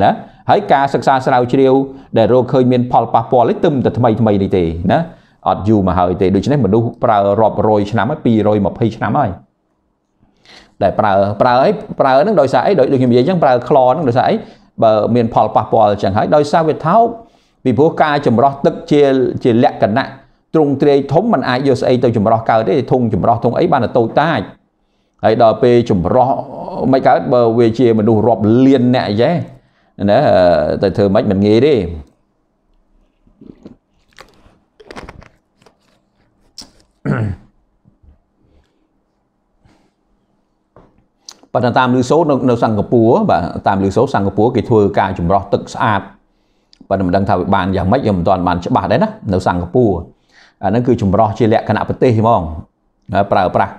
S1: ណា ហើយការសិក្សាស្រាវជ្រាវដែលរកឃើញមានផលប៉ះពាល់នេះទឹមតែថ្មីថ្មីនេះទេណាអត់យូរមកហើយទេដូច្នេះមនុស្សប្រើរាប់រយឆ្នាំហើយ220ឆ្នាំហើយដែលប្រើប្រើអីប្រើហ្នឹងដោយសារអីដូចខ្ញុំនិយាយអញ្ចឹងប្រើក្លហ្នឹងដោយសារអីបើមានផលប៉ះពាល់អញ្ចឹងហើយដោយសារវាថោកពីព្រោះការចម្រោះទឹកជាជាលក្ខណៈទ្រង់ទ្រាយធំมันអាចយកស្អីទៅចម្រោះកើតទេធុងចម្រោះធុងអីបានតែតូចតាចហើយដល់ពេលចម្រោះមិនកើតបើវាជាមនុស្សរាប់លានអ្នកអីចេះ ណាតែធ្វើមិនមិនងាយទេប៉ុន្តែតាមលឺសូត្រនៅនៅសិង្ហបុរីបាទតាមលឺសូត្រសិង្ហបុរីគេធ្វើការចម្រោះទឹកស្អាតប៉ុន្តែមិនដឹងថាវាបានយ៉ាងម៉េចខ្ញុំមិនទាន់បានច្បាស់ដែរណានៅសិង្ហបុរីអាហ្នឹងគឺចម្រោះជាលក្ខណៈប្រទេសហ្មងប្រើប្រាស់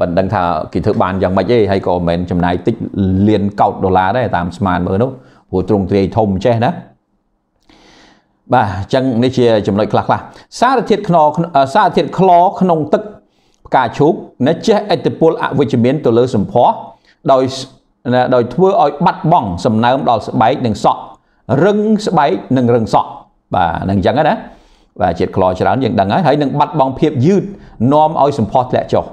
S1: មិនដឹងថាគេធ្វើបានយ៉ាងម៉េចទេហើយក៏មិនមែនចំណាយតិចលានកោតដុល្លារដែរតាមស្មានមើលនោះ ព្រោះទ្រង់ទ្រាយធំចេះណាបាទអញ្ចឹងនេះជាចំណុចខ្លះខ្លះសារធាតុខ្នសារធាតុក្លក្នុងទឹកផ្កាឈូកណាចេះឥទ្ធិពលអវិជ្ជមានទៅលើសម្ផស្សដោយដោយធ្វើឲ្យបាត់បង់សំណើមដល់ស្បែកនិងសក់រឹងស្បែកនិងរឹងសក់បាទនឹងអញ្ចឹងណាបាទជាតិក្លច្រើនយើងដឹងហើយហើយនឹងបាត់បង់ភាពយឺតនាំឲ្យសម្ផស្សធ្លាក់ចុះ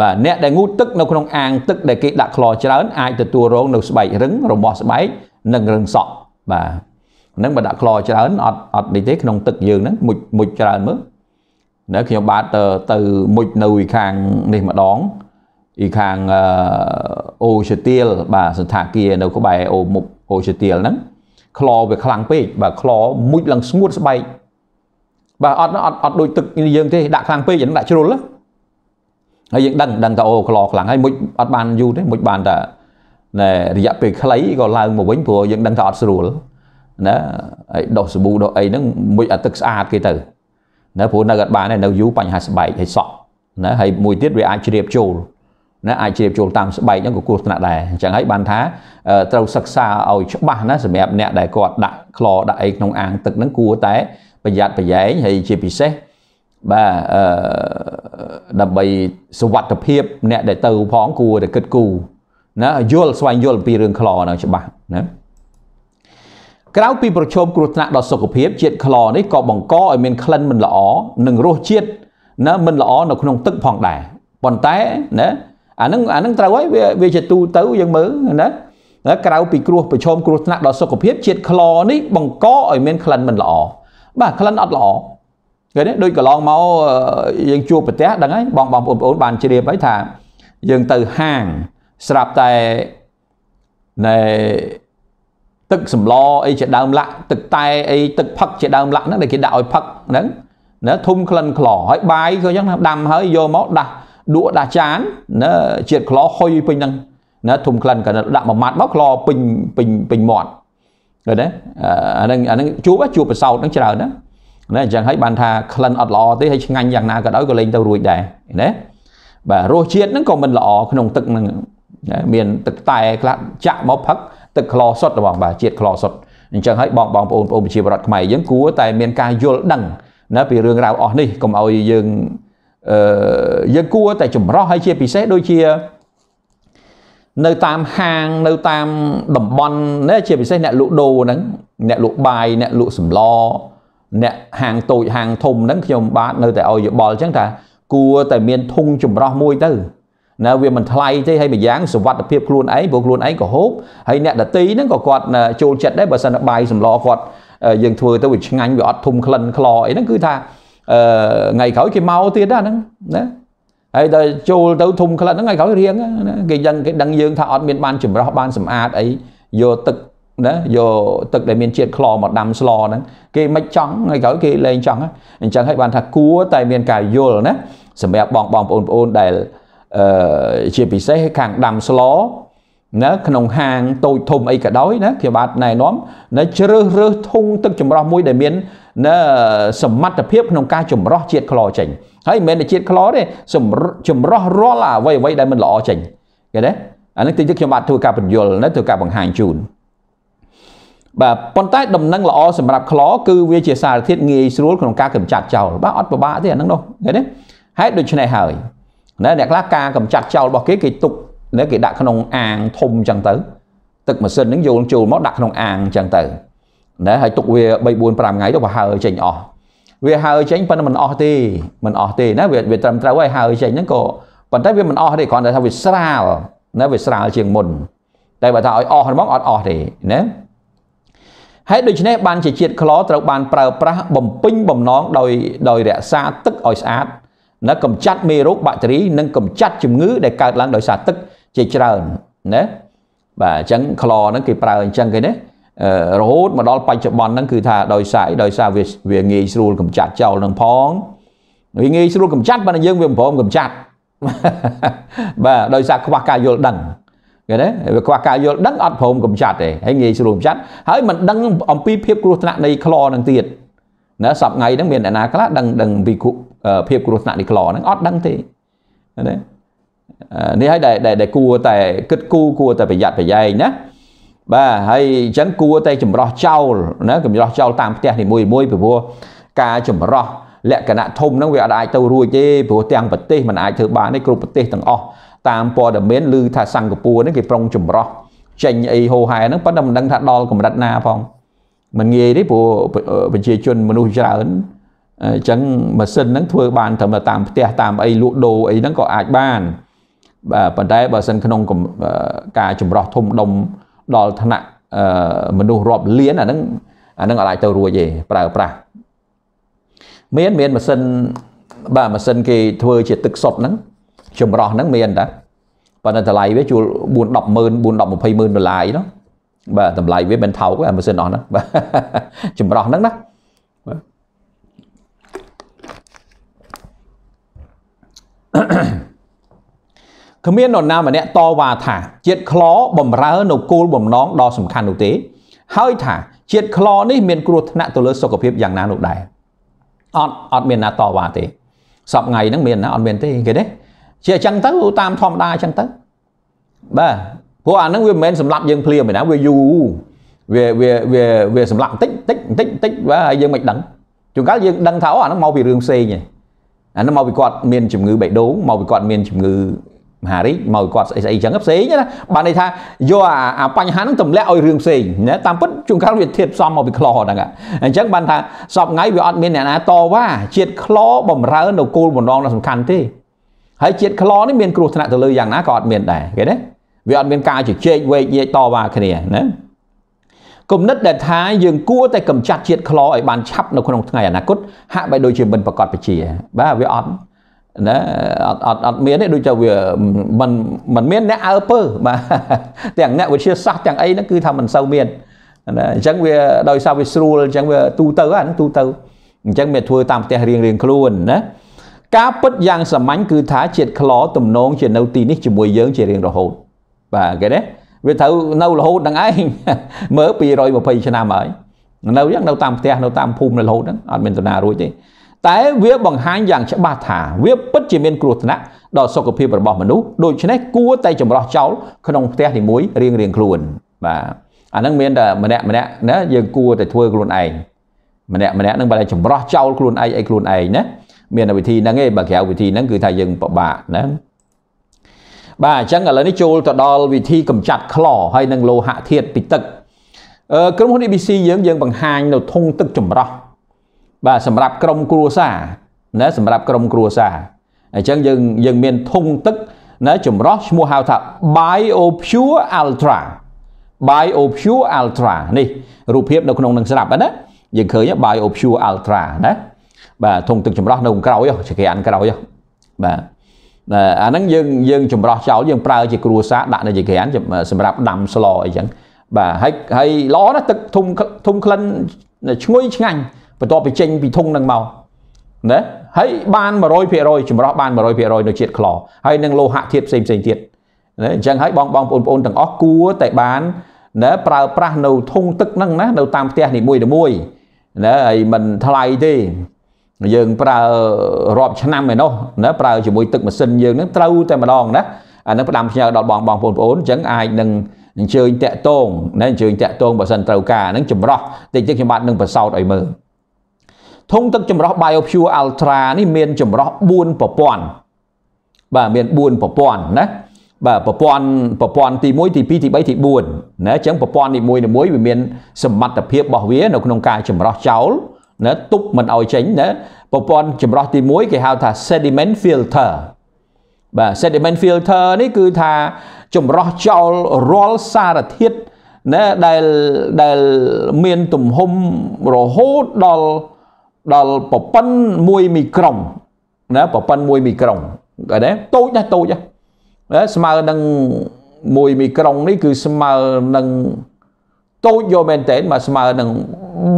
S1: បាទអ្នកដែលងូតទឹកនៅក្នុងអាងទឹកដែលគេដាក់ក្លច្រើនអាចទទួលរងនៅស្បែករឹងរមាស់ស្បែកនិងរឹងសក់បាទហ្នឹងបើដាក់ក្លច្រើនអត់អត់នេះទេក្នុងទឹកយើងហ្នឹងមុជមុជច្រើនមើលនៅខ្ញុំបាទទៅទៅមុជនៅពីខាងនេះម្ដងពីខាងអូជាទៀលបាទសន្តាគារនៅក្បែរអូមុខអូជាទៀលហ្នឹងក្លវាខ្លាំងពេកបាទក្លមុជឡើងស្ងួតស្បែកបាទអត់អត់អត់ដូចទឹកយើងទេដាក់ខ្លាំងពេកហ្នឹងដាក់ជ្រុលហើយយើងដឹងដឹងថាអូក្លខ្លាំងហើយមុជអត់បានយូរទេមុជបានតែ ណែរយៈពេលខ្លីក៏ឡើងមកវិញព្រោះយើងដឹងថាអត់ស្រួលណាហើយដុសសាប៊ូដុសអីហ្នឹងមុជអាទឹកស្អាតគេទៅណាព្រោះនៅអត់បានទេនៅយូរបញ្ហាស្បែកហើយសក់ណាហើយមួយទៀតវាអាចជ្រាបចូលណាអាចជ្រាបចូលតាមស្បែកហ្នឹងក៏គ្រោះថ្នាក់ដែរអញ្ចឹងហើយបានថាត្រូវសិក្សាឲ្យច្បាស់ណាសម្រាប់អ្នកដែលគាត់ដាក់ក្លដាក់អីក្នុងអាងទឹកហ្នឹងគួរតែប្រយ័ត្នប្រយែងហើយជាពិសេសបាទអឺដើម្បីសុវត្ថិភាពអ្នកដែលទៅផងគួរតែគិតគូរ ណាយល់ស្វែងយល់ពីរឿងក្លហ្នឹងច្បាស់ណាក្រៅពីប្រឈមគ្រោះថ្នាក់ដល់សុខភាពជាតិក្លនេះក៏បង្កឲ្យមានក្លិនមិនល្អនិងរសជាតិណាមិនល្អនៅក្នុងទឹកផងដែរប៉ុន្តែណាអានឹងអានឹងត្រូវហើយវាវាជាទូទៅយើងមើលណាក្រៅពីគ្រោះប្រឈមគ្រោះថ្នាក់ដល់សុខភាពជាតិក្លនេះបង្កឲ្យមានក្លិនមិនល្អបាទក្លិនអត់ល្អឃើញទេដូចកន្លងមកយើងជួបប្រទេសដឹងហើយបងបងប្អូនបានជ្រាបហើយថាយើងទៅហាង ស្រាប់តែណែទឹកសម្លអីជាដើមលាក់ទឹកតែអីទឹកផឹកជាដើមលាក់ហ្នឹងដែលគេដាក់ឲ្យផឹកហ្នឹងណាធុំក្លិនក្លហើយបាយក៏អញ្ចឹងដាំហើយយកមកដាស់ដួកដាស់ចានណាជាតិក្លហុយពេញហ្នឹងណាធុំក្លិនក៏ដាក់មួយម៉ាត់មកក្លពេញពេញពេញមាត់ឃើញទេអាហ្នឹងអាហ្នឹងជួបជួបប្រសោតហ្នឹងច្រើនណាណាអញ្ចឹងហើយបានថាក្លិនអត់ល្អទេហើយឆ្ងាញ់យ៉ាងណាក៏ដោយក៏លេងទៅរួចដែរណាបាទរសជាតិហ្នឹងក៏មិនល្អក្នុងទឹកហ្នឹង មានទឹកតែខ្លះចាក់មកផឹកទឹកក្លសុទ្ធរបស់បាទជាតិក្លសុទ្ធអញ្ចឹងហើយបងបងប្អូនប្អូនប្រជាពលរដ្ឋខ្មែរយើងគួរតែមានការយល់ដឹងណាពីរឿងរ៉ាវអស់នេះកុំឲ្យយើងអឺយើងគួរតែចម្រោះហើយជាពិសេសដូចជានៅតាមហាងនៅតាមតំបន់ណាជាពិសេសអ្នកលក់ដូរហ្នឹងអ្នកលក់បាយអ្នកលក់សម្លអ្នកហាងតូចហាងធំហ្នឹងខ្ញុំបាទនៅតែឲ្យយោបល់អញ្ចឹងថាគួរតែមានធុងចម្រោះមួយទៅ ណាវាមិនថ្លៃទេហើយម្យ៉ាងសុវត្ថិភាពខ្លួនឯងព្រោះខ្លួនឯងក៏ហូបហើយអ្នកដតីហ្នឹងក៏គាត់ចូលចិត្តដែរបើសិនតែបាយសម្លគាត់យើងធ្វើទៅវាឆ្ងាញ់វាអត់ធុំក្លិនក្លអីហ្នឹងគឺថាអឺថ្ងៃក្រោយគេមកទៀតហ្នឹងណាហើយដល់ចូលទៅធុំក្លិនហ្នឹងថ្ងៃក្រោយរៀងណាគេយ៉ាងគេដឹងយើងថាអត់មានបានចម្រោះបានសម្អាតអីយកទឹកណាយកទឹកដែលមានជាតិក្លមកដាំស្លហ្នឹងគេមិនចង់ថ្ងៃក្រោយគេលែងចង់អញ្ចឹងហើយបានថាគួរតែមានការយល់ណាសម្រាប់បងបងប្អូនប្អូនដែលអឺ ជាពិសេសខាងដាំស្លណាក្នុងហាងតូចធំអីក៏ដោយណាខ្ញុំបាទណែនាំនៅជ្រើសរើសធុងទឹកចម្រោះមួយដែលមានណាសមត្ថភាពក្នុងការចម្រោះជាតិក្លចេញហើយមិនមែនតែជាតិក្លទេចម្រោះរាល់អ្វីអ្វីដែលមិនល្អចេញឃើញទេអានេះតិចទៀតខ្ញុំបាទធ្វើការបញ្យល់ណាធ្វើការបង្ហាញជូនបាទប៉ុន្តែដំណឹងល្អសម្រាប់ក្លគឺវាជាសារធាតុងាយស្រួលក្នុងការកម្ចាត់ចោលបាទអត់ពិបាកទេអាហ្នឹងនោះឃើញទេហេតុដូច្នេះហើយ ណាអ្នកខ្លះការកម្ចាត់ចោលរបស់គេគេទុកណាគេដាក់ក្នុងអាងធំអញ្ចឹងទៅទឹកម៉ាស៊ីនហ្នឹងយកចូលមកដាក់ក្នុងអាងអញ្ចឹងទៅណាហើយទុកវា3 4 5ថ្ងៃទៅវាហើចេញអស់វាហើចេញប៉ុន្តែមិនអស់ទេមិនអស់ទេណាវាវាត្រឹមត្រូវហើយហើចេញហ្នឹងក៏ប៉ុន្តែវាមិនអស់ទេគ្រាន់តែថាវាស្រាលណាវាស្រាលជាងមុនតែបើថាឲ្យអស់ហ្មងអត់អស់ទេណាហើយដូច្នេះបានជាជាតិក្លត្រូវបានប្រើប្រាស់បំពេញបំណងដោយដោយរក្សាទឹកឲ្យស្អាត ណាកម្ចាត់មេរោគបាក់តេរីនិងកម្ចាត់ជំងឺដែលកើតឡើងដោយសារទឹកជាច្រើនណាបាទអញ្ចឹងក្លហ្នឹងគេប្រើអញ្ចឹងគេណារហូតមកដល់បច្ចុប្បន្នហ្នឹងគឺថាដោយសារដោយសារវាវាងាយស្រួលកម្ចាត់ចោលនឹងផងវាងាយស្រួលកម្ចាត់ប៉ុន្តែយើងវាមិនព្រមកម្ចាត់បាទដោយសារខ្វះការយល់ដឹងឃើញទេវាខ្វះការយល់ដឹងអត់ព្រមកម្ចាត់ទេហើយងាយស្រួលកម្ចាត់ហើយមិនដឹងអំពីភាពគ្រោះថ្នាក់នៃក្លនឹងទៀត ណាសប្ងៃហ្នឹងមានអ្នកណាខ្លះដឹងដឹងពីភាពគ្រោះថ្នាក់នៃក្លហ្នឹងអត់ដឹងទេណានេះហើយដែលដែលគួរតែគិតគូរគួរតែប្រយ័ត្នប្រយែងណាបាទហើយអញ្ចឹងគួរតែចម្រោះចោលណាចម្រោះចោលតាមផ្ទះនីមួយមួយពីព្រោះការចម្រោះលក្ខណៈធំហ្នឹងវាអាចទៅរួចទេព្រោះទាំងប្រទេសมันអាចធ្វើបានទេគ្រប់ប្រទេសទាំងអស់តាមព័ត៌មានឮថាសិង្ហបុរីហ្នឹងគេប្រុងចម្រោះចេញអីហូហែហ្នឹងប៉ុន្តែមិនដឹងថាដល់កម្រិតណាផង មិនងាយទេព្រោះប្រជាជនមនុស្សច្រើនអញ្ចឹងម៉ាស៊ីនហ្នឹងធ្វើបានត្រឹមតែតាមផ្ទះតាមអីលក់ដូរអីហ្នឹងក៏អាចបានបាទប៉ុន្តែបើសិនក្នុងការចម្រោះធំដុំដល់ឋានៈមនុស្សរាប់លានអាហ្នឹងអាហ្នឹងអាចទៅរួចទេប្រើប្រាស់មានមានម៉ាស៊ីនបាទម៉ាស៊ីនគេធ្វើជាទឹកសុទ្ធហ្នឹងចម្រោះហ្នឹងមានតាប៉ុន្តែតម្លៃវាជួល4 10ម៉ឺន4 10 20ម៉ឺនដុល្លារអីនោះ បាទតម្លៃវាមិនថោកទេម៉ាស៊ីនអស់ហ្នឹងបាទចម្រោះហ្នឹងណាគ្មាននរណាម្នាក់តវ៉ាថាជាតិខ្លបំរើនៅគោលបំណងដ៏សំខាន់នោះទេ ហើយថាជាតិខ្លនេះមានគ្រោះថ្នាក់ទៅលើសុខភាពយ៉ាងណានោះដែរអត់អត់មានណាតវ៉ាទេសពថ្ងៃហ្នឹងមានណាអត់មានទេគេទេជាអញ្ចឹងទៅតាមធម្មតាអញ្ចឹងទៅបាទ ព្រោះអាហ្នឹងវាមិនមែនសម្លាប់យើងភ្លាមទេណាវាយូរវាវាវាវាសម្លាប់តិចតិចតិចតិចបាទហើយយើងមិនដឹងជួនកាលយើងដឹងថាអូអាហ្នឹងមកពីរឿងផ្សេងឯងអាហ្នឹងមកពីគាត់មានជំងឺបេះដូងមកពីគាត់មានជំងឺមហារីកមកគាត់ស្អីស្អីចឹងផ្សេងណាបានន័យថាយកអាបញ្ហាហ្នឹងទម្លាក់ឲ្យរឿងផ្សេងណាតាមពិតជួនកាលវាធៀបផ្សំមកពីខ្លោហ្នឹងអញ្ចឹងបានថាសពថ្ងៃវាអត់មានអ្នកណាតវ៉ាជាតិខ្លោបំរើនៅគោលបំណងដ៏សំខាន់ទេហើយជាតិខ្លោនេះមានគ្រោះថ្នាក់ទៅលើយ៉ាងណាក៏អត់មានដែរគេទេ វាអត់មានការជជែកវែកញែកតវ៉ាគ្នាណាគំនិតដែលថាយើងគួរតែកម្ចាត់ជាតិខ្លោឲ្យបានឆាប់នៅក្នុងថ្ងៃអនាគតហាក់បីដូចជាមិនប្រកបបជាបាទវាអត់ណាអត់អត់អត់មានទេដូចថាវាមិនមិនមានអ្នកអើពើបាទទាំងអ្នកវិទ្យាសាស្ត្រទាំងអីហ្នឹងគឺថាមិនសូវមានណាអញ្ចឹងវាដោយសារវាស្រួលអញ្ចឹងវាទូទៅហ្នឹងទូទៅអញ្ចឹងវាធ្វើតាមផ្ទះរៀងរៀងខ្លួនណាការពិតយ៉ាងសាមញ្ញគឺថាជាតិខ្លទំនងជានៅទីនេះជាមួយយើងជារៀងរហូត បាទគេទេវាត្រូវនៅរហូតហ្នឹងឯងមើល220ឆ្នាំហើយនៅយ៉ាងនៅតាមផ្ទះនៅតាមភូមិនៅរហូតហ្នឹងអត់មានតាណារួចទេតែវាបង្ហាញយ៉ាងច្បាស់ថាវាពិតជាមានគ្រោះថ្នាក់ដល់សុខភាពរបស់មនុស្សដូច្នេះគួរតែចម្រោះចោលក្នុងផ្ទះនីមួយរៀងរៀងខ្លួនបាទអាហ្នឹងមានតែម្នាក់ម្នាក់ណាយើងគួរតែធ្វើខ្លួនឯងម្នាក់ម្នាក់ហ្នឹងបើតែចម្រោះចោលខ្លួនឯងអីខ្លួនឯងណាមានវិធីហ្នឹងឯងបើក្រៅវិធីហ្នឹងគឺថាយើងពិបាកណា បាទអញ្ចឹងឥឡូវនេះចូលទៅដល់វិធីកម្ចាត់ខ្លហើយនឹងលោហៈធាតុពីទឹកអឺក្រុមហ៊ុន ABC យើងយើងបង្ហាញនៅធុងទឹកចម្រោះបាទសម្រាប់ក្រុមគ្រួសារណាសម្រាប់ក្រុមគ្រួសារអញ្ចឹងយើងយើងមានធុងទឹកណាចម្រោះឈ្មោះហៅថា BioPure Ultra BioPure Ultra នេះរូបភាពនៅក្នុងនឹងស្រាប់ណាយើងឃើញ BioPure Ultra ណាបាទធុងទឹកចម្រោះនៅក្រោយចក្រានក្រោយបាទ អាហ្នឹងយើងយើងចម្រោះចោលយើងប្រើជាគ្រួសារដាក់នៅចក្រានសម្រាប់ដាំស្លអីចឹងបាទហើយហើយល្អណាស់ទឹកធុំធុំក្លិនឈ្ងុយឆ្ងាញ់បន្ទាប់ពីចេញពីធុងនឹងមកណាហើយបាន100%ចម្រោះបាន100%នៅជាតិខ្លហើយនឹងលោហៈធាតុផ្សេងផ្សេងទៀតណាអញ្ចឹងហើយបងបងប្អូនប្អូនទាំងអស់គួរតែបានណាប្រើប្រាស់នៅធុងទឹកហ្នឹងណានៅតាមផ្ទះនីមួយៗណាហើយមិនថ្លៃទេ យើងប្រើរាប់ឆ្នាំឯនោះណាប្រើជាមួយទឹកម៉ាស៊ីនយើងហ្នឹងត្រូវតែម្ដងណាអានឹងផ្ដាំផ្ញើដល់បងបងប្អូនប្អូនអញ្ចឹងអាចនឹងអញ្ជើញតាក់តងណាអញ្ជើញតាក់តងបើសិនត្រូវការហ្នឹងចម្រោះតិចតិចខ្ញុំបាទនឹងប្រសោតឲ្យមើលធុងទឹកចម្រោះ BioPure Ultra នេះមានចម្រោះ4ប្រព័ន្ធបាទមាន4ប្រព័ន្ធណាបាទប្រព័ន្ធប្រព័ន្ធទី1ទី2ទី3ទី4ណាអញ្ចឹងប្រព័ន្ធនីមួយៗវាមានសមត្ថភាពរបស់វានៅក្នុងការចម្រោះចោល ណាទប់មិនឲ្យចេញណាប្រព័ន្ធចម្រោះទី1គេហៅថា sediment filter បាទ sediment filter នេះគឺថាចម្រោះចោលរាល់សារធាតុណាដែលដែលមានទំហំរហូតដល់ដល់ប្រព័ន្ធ1មីក្រុងណាប្រព័ន្ធ1មីក្រុងគេណាតូចណាស់តូចណាស្មើនឹង1មីក្រុងនេះគឺស្មើនឹង តូចយកមែនតើមកស្មើនឹង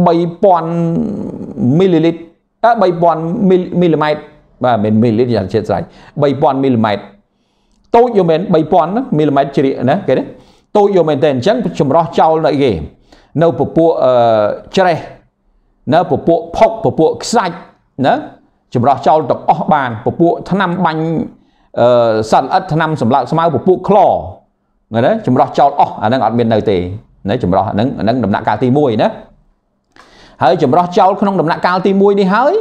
S1: 3000មីលីលីត្រអើ3000មីលីម៉ែត្របាទមិនមីលីលីត្រយ៉ាងជាតិស្រេច3000មីលីម៉ែត្រតូចយកមែន3000មីលីម៉ែត្រជ្រាកណាគេណាតូចយកមែនតើអញ្ចឹងចម្រោះចោលនៅគេនៅពពួកអឺច្រេះណាពពួកផុកពពួកខ្សាច់ណាចម្រោះចោលទាំងអស់បានពពួកថ្នាំបាញ់អឺសត្វល្អិតថ្នាំសម្លាប់ស្មៅពពួកក្លណាចម្រោះចោលអស់អាហ្នឹងអត់មាននៅទេ ណាចម្រោះអាហ្នឹងអាហ្នឹងដំណាក់កាលទី1ណាហើយចម្រោះចោលក្នុងដំណាក់កាលទី1នេះហើយ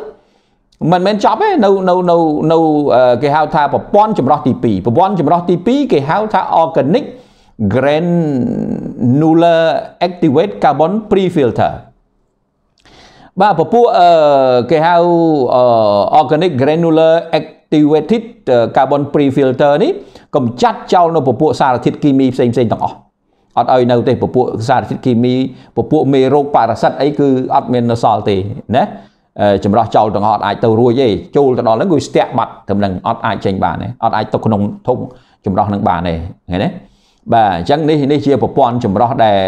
S1: មិនមែនចប់ទេនៅនៅនៅនៅគេហៅថាប្រព័ន្ធចម្រោះទី2ប្រព័ន្ធចម្រោះទី2គេហៅថា organic granular activate carbon pre filter បាទពពួកគេហៅ organic granular activated carbon free filter នេះកំចាត់ចោលនៅពពួកសារធាតុគីមីផ្សេងៗទាំងអស់ អត់ឲ្យនៅទេពពួកសារធាតុគីមីពពួកមេរោគប៉ារ៉ាសិតអីគឺអត់មាននៅសល់ទេណាចម្រោះចោលទាំងអស់អត់អាចទៅរួចទេចូលទៅដល់ហ្នឹងគឺស្ទាក់បាត់ត្រឹមហ្នឹងអត់អាចចេញបានទេអត់អាចទៅក្នុងធុងចម្រោះហ្នឹងបានទេឃើញទេបាទអញ្ចឹងនេះនេះជាប្រព័ន្ធចម្រោះដែល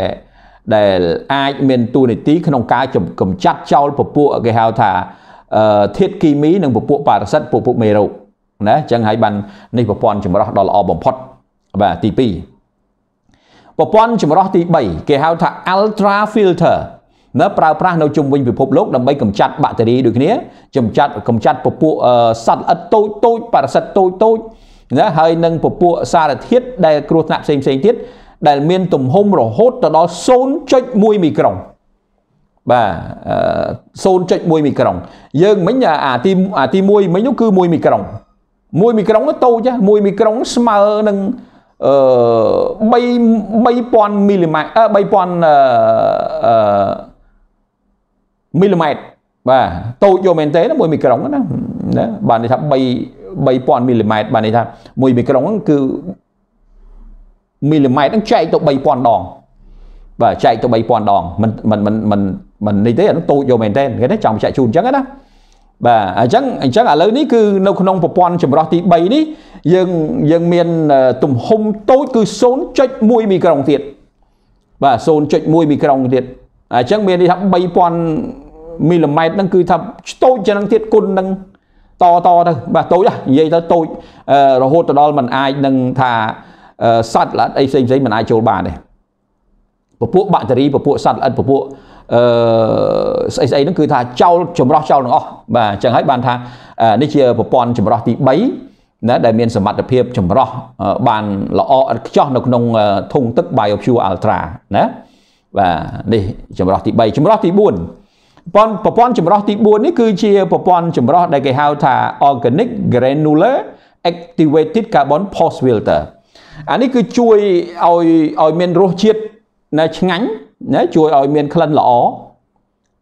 S1: ដែលអាចមានទូនីតិក្នុងការកម្ចាត់ចោលពពួកគេហៅថាធាតុគីមីនិងពពួកប៉ារ៉ាសិតពពួកមេរោគណាអញ្ចឹងហើយបាននេះប្រព័ន្ធចម្រោះដ៏ល្អបំផុតបាទទី2 ប្រព័ន្ធចម្រោះទី3គេហៅថា ultra filter នៅប្រើប្រាស់នៅជុំវិញពិភពលោកដើម្បីកម្ចាត់បាក់តេរីដូចគ្នាកម្ចាត់កម្ចាត់ពពួកសត្វល្អិតតូចតូចប៉ារ៉ាសិតតូចតូចណាហើយនឹងពពួកសារធាតុដែលគ្រោះថ្នាក់ផ្សេងផ្សេងទៀតដែលមានទំហំរហូតទៅដល់0.1មីក្រូនបាទ0.1មីក្រូនយើងមិញអាទីអាទី1មិញនោះគឺ1មីក្រូន1មីក្រូនតូច1មីក្រូនស្មើនឹង អឺ3 3000មីលីម៉ែត្រ3000អឺមីលីម៉ែត្របាទតូចយកមែនទេ1មីក្រូនណាណាបាទន័យថា3 3000មីលីម៉ែត្របាទន័យថា1មីក្រូនហ្នឹងគឺមីលីម៉ែត្រហ្នឹងចែកទៅ3000ដងបាទចែកទៅ3000ដងមិនមិនមិនមិនមិននេះទេអានោះតូចយកមែនទេគេទេចង់បញ្ជាក់ជូនអញ្ចឹងណា បាទអញ្ចឹងអញ្ចឹងឥឡូវនេះគឺនៅក្នុងប្រព័ន្ធចម្រោះទី3នេះយើងយើងមានទំហំតូចគឺ0.1មីក្រូនទៀតបាទ0.1មីក្រូនទៀតអញ្ចឹងមានន័យថា3000មីលីម៉ែត្រហ្នឹងគឺថាតូចជាងនឹងទៀតគុណនឹងតតទៅបាទតូចនិយាយទៅតូចរហូតទៅដល់มันអាចនឹងថាសត្វល្អិតអីផ្សេងផ្សេងមិនអាចចូលបានទេពពួកបាក់តេរីពពួកសត្វល្អិតពពួកអឺ ស្អីស្អីហ្នឹងគឺថាចោលចម្រោះចោលទាំងអស់បាទអញ្ចឹងហើយបានថានេះជាប្រព័ន្ធចម្រោះទី3ណាដែលមានសមត្ថភាពចម្រោះបានល្អឥតខ្ចោះនៅក្នុងធុងទឹក BioPure Ultra ណាបាទនេះចម្រោះទី3ចម្រោះទី4ប៉ុនប្រព័ន្ធចម្រោះទី4នេះគឺជាប្រព័ន្ធចម្រោះដែលគេហៅថា Organic Granular Activated Carbon Pulse Filter អានេះគឺជួយឲ្យឲ្យមានរសជាតិនៅឆ្ងាញ់ណាជួយឲ្យមានក្លិនល្អ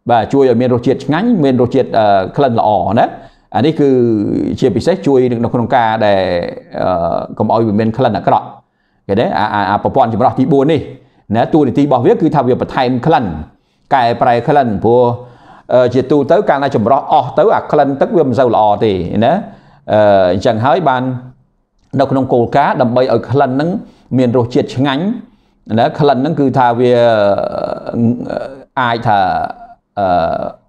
S1: បាទជួយឲ្យមានរសជាតិឆ្ងាញ់មានរសជាតិក្លិនល្អណាអានេះគឺជាពិសេសជួយនៅក្នុងការដែលកុំឲ្យវាមានក្លិនអាក្រក់ឃើញទេអាប្រព័ន្ធចម្រោះទី4នេះណាតួនាទីរបស់វាគឺថាវាបន្ថែមក្លិនកែប្រែក្លិនព្រោះជាទូទៅកាលណាចម្រោះអស់ទៅអាក្លិនទឹកវាមិនសូវល្អទេណាអញ្ចឹងហើយបាននៅក្នុងគោលការណ៍ដើម្បីឲ្យក្លិនហ្នឹងមានរសជាតិឆ្ងាញ់ណាក្លិនហ្នឹងគឺថាវាអាចថា អឺ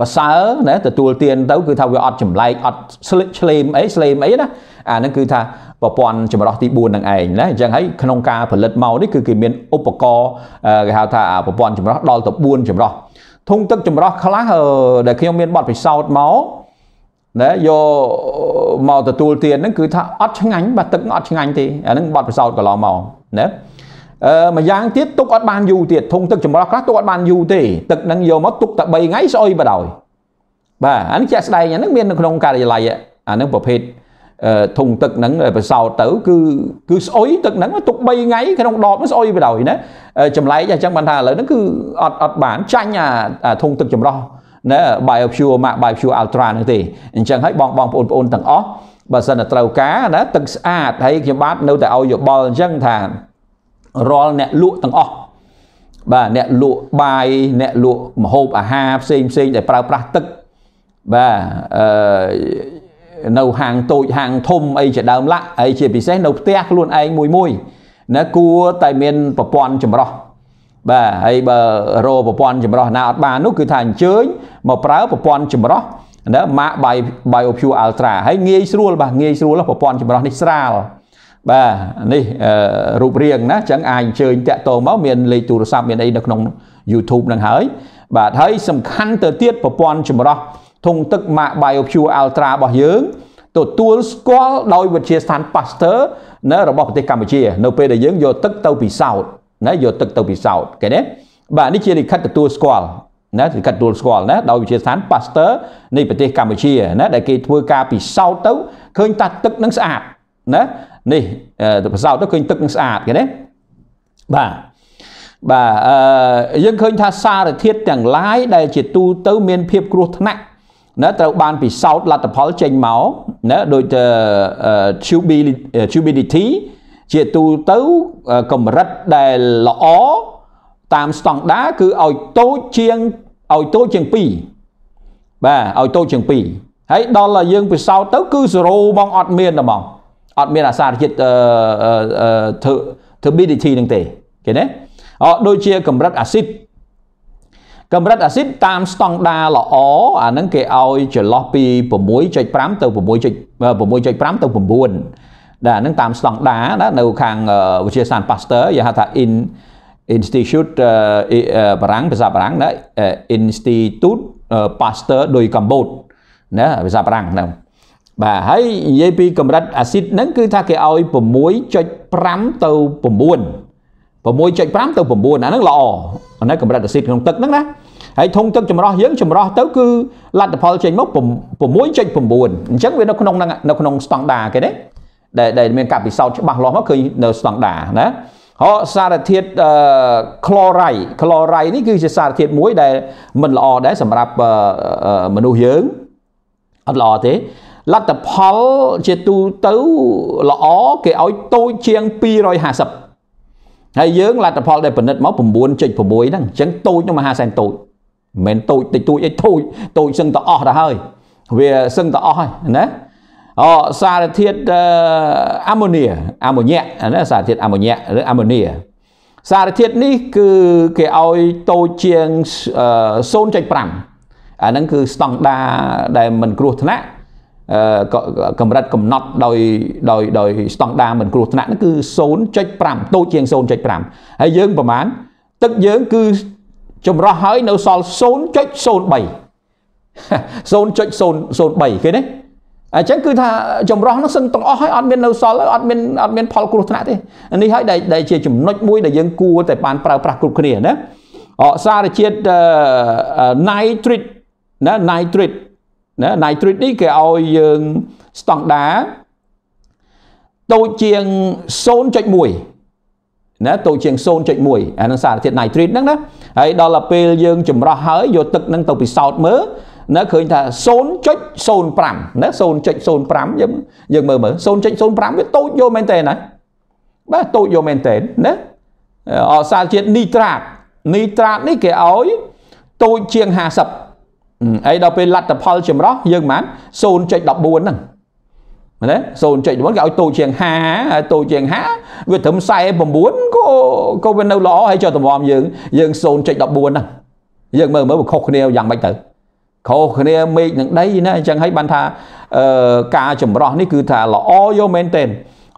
S1: ប្រសើរណាទទួលទានទៅគឺថាវាអត់ចម្លែកអត់ស្លិចឆ្លេមអីស្លេមអីណាអាហ្នឹងគឺថាប្រព័ន្ធចម្រោះទី4នឹងឯងណាអញ្ចឹងហើយក្នុងការផលិតមកនេះគឺគេមានឧបករណ៍គេហៅថាប្រព័ន្ធចម្រោះដល់ទៅ4ចម្រោះធុងទឹកចម្រោះខ្លះដែលខ្ញុំមានបទពិសោធន៍មកណាយកមកទទួលទានហ្នឹងគឺថាអត់ឆ្ងាញ់បាទទឹកអត់ឆ្ងាញ់ទេអាហ្នឹងបទពិសោធន៍កន្លងមកណា អឺមួយយ៉ាងទៀតទុកអត់បានយូរទៀតធុងទឹកចម្រោះខ្លះទុកអត់បានយូរទេទឹកហ្នឹងយកមកទុកតែ3ថ្ងៃស្អុយបដ ாய் បាទអានេះជាក់ស្ដែងអាហ្នឹងមាននៅក្នុងការិយាល័យអាហ្នឹងប្រភេទធុងទឹកហ្នឹងប្រសោតទៅគឺគឺស្អុយទឹកហ្នឹងទុក3ថ្ងៃក្នុងដបស្អុយបដ ாய் ណាចម្លែកអញ្ចឹងបានថាឥឡូវហ្នឹងគឺអត់អត់បានចាញ់អាធុងទឹកចម្រោះណា BioPure ម៉ាក BioPure Ultra ហ្នឹងទេអញ្ចឹងហើយបងបងប្អូនប្អូនទាំងអស់បើសិនតែត្រូវការណាទឹកស្អាតហើយខ្ញុំបាទនៅតែឲ្យយោបល់អញ្ចឹងថា រាល់អ្នកលក់ទាំងអស់បាទអ្នកលក់បាយអ្នកលក់ម្ហូបអាហារផ្សេងផ្សេងដែលប្រើប្រាស់ទឹកបាទអឺនៅហាងតូចហាងធំអីជាដើមឡាក់ហើយជាពិសេសនៅផ្ទះខ្លួនឯងមួយមួយណាគួរតែមានប្រព័ន្ធចម្រោះបាទហើយបើរោប្រព័ន្ធចម្រោះណាអត់បាននោះគឺថាអញ្ជើញមកប្រើប្រព័ន្ធចម្រោះណា Mac BioPure Ultra ហើយងាយស្រួលបាទងាយស្រួលប្រព័ន្ធចម្រោះនេះស្រាល បាទនេះរូបរាងណាអញ្ចឹងអាចអញ្ជើញតាក់ទងមកមានលេខទូរស័ព្ទមានអីនៅក្នុង YouTube នឹងហើយបាទហើយសំខាន់ទៅទៀតប្រព័ន្ធចម្រោះធុងទឹក Mac BioPure Ultra របស់យើងទទួលស្គាល់ដោយវិទ្យាស្ថាន Pasteur នៅរបស់ប្រទេសកម្ពុជា នៅពេលដែលយើងយកទឹកទៅពិសោធន៍ណាយកទឹកទៅពិសោធន៍គេណាបាទនេះជាលិខិតទទួលស្គាល់ណាលិខិតទទួលស្គាល់ណាដោយវិទ្យាស្ថាន Pasteur នៃប្រទេសកម្ពុជាណាដែលគេធ្វើការពិសោធន៍ទៅឃើញថាទឹកនឹងស្អាតណា នេះពិសោធន៍ទៅឃើញទឹកនឹងស្អាតគេណាបាទបាទអឺយើងឃើញថាសារធាតុទាំងឡាយដែលជាទូទៅមានភាពគ្រោះថ្នាក់ណាត្រូវបានពិសោធន៍លទ្ធផលចេញមកណាដូចទៅ tubility ជាទូទៅកម្រិតដែលល្អតាមស្តង់ដាគឺឲ្យតូចជាងឲ្យតូចជាង2បាទឲ្យតូចជាង2ហើយដល់តែយើងពិសោធន៍ទៅគឺ0ហ្មងអត់មានហ្មង អត់មានអាសារជាតិអឺ turbidity នឹងទេគេណាអដូចជាកម្រិតអាស៊ីតកម្រិតអាស៊ីតតាមស្តង់ដាល្អអាហ្នឹងគេឲ្យចន្លោះពី6.5ទៅ6.6.5ទៅ9ដែលអាហ្នឹងតាមស្តង់ដាណានៅខាងវិទ្យាសាស្ត្រ Pasteur យើងហៅថា in Institute បារាំងភាសាបារាំងណា Institute Pasteur ដោយកម្ពុជាណាភាសាបារាំងហ្នឹង បាទហើយនិយាយពីកម្រិតអាស៊ីតហ្នឹងគឺថាគេឲ្យ6.5ទៅ9 6.5ទៅ9អាហ្នឹងល្អអាហ្នឹងកម្រិតអាស៊ីតក្នុងទឹកហ្នឹងណាហើយធុងទឹកចម្រោះយើងចម្រោះទៅគឺលទ្ធផលចេញមក6.9អញ្ចឹងវានៅក្នុងហ្នឹងនៅក្នុងស្តង់ដាគេទេដែលដែលមានការពិសោធន៍ច្បាស់លាស់មកឃើញនៅស្តង់ដាណាហោសារធាតុ chloride chloride នេះគឺជាសារធាតុមួយដែលមិនល្អដែរសម្រាប់មនុស្សយើងអត់ល្អទេ លទ្ធផលជាទូទៅល្អគេឲ្យតូចជាង250ហើយយើងលទ្ធផលដែលផលិតមក9.6ហ្នឹងអញ្ចឹងតូចនោះមហាសែនតូចមិនមែនតូចតិចតួចអីតូចតូចសឹងតែអស់ទៅហើយវាសឹងតែអស់ហើយណាអូសារធាតុអាម៉ូនីអាម៉ូញ៉ាណាសារធាតុអាម៉ូញ៉ាឬអាម៉ូនីសារធាតុនេះគឺគេឲ្យតូចជាង0.5អាហ្នឹងគឺស្តង់ដាដែលមិនគ្រោះថ្នាក់ កម្រិតកំណត់ដោយដោយដោយស្តង់ដាមិនគ្រោះថ្នាក់ហ្នឹងគឺ0.5តូចជាង0.5ហើយយើងប្រហែលទឹកយើងគឺចម្រោះហើយនៅសល់0.03 0.003គេណាអញ្ចឹងគឺថាចម្រោះនោះសឹងទាំងអស់ហើយអត់មាននៅសល់អត់មានអត់មានផលគ្រោះថ្នាក់ទេនេះហើយដែលជាចំណុចមួយដែលយើងគួរតែបានប្រើប្រាស់គ្រប់គ្នាណាអសារជាតិ nitrate ណា nitrate ណា nitrate នេះគេឲ្យយើងស្តង់ដាតូចជាង0.1ណាតូចជាង0.1អានឹងសារធាតុ nitrate ហ្នឹងណាហើយដល់ទៅពេលយើងចម្រោះហើយយកទឹកហ្នឹងទៅពិសោធន៍មើលណាឃើញថា0.05ណា0.05យើងយើងមើលមើល0.05វាតូចយកមែនតើណាបាទតូចយកមែនតើណាអសារជាតិនីត្រាតនីត្រាតនេះគេឲ្យតូចជាង50 អីដល់ពេលលទ្ធផលចម្រោះយើងប៉ុន្មាន0.14ហ្នឹងណា0.14គេឲ្យតូចជាង50ហើយតូចជាង50វាត្រឹម49ក៏ក៏វានៅល្អហើយចុះតម្រាំយើងយើង0.14ហ្នឹងយើងមើលមើលវាខុសគ្នាយ៉ាងម៉េចទៅខុសគ្នាមេឃនឹងដីណាអញ្ចឹងហើយបានថាអឺការចម្រោះនេះគឺថាល្អយកមែនទែន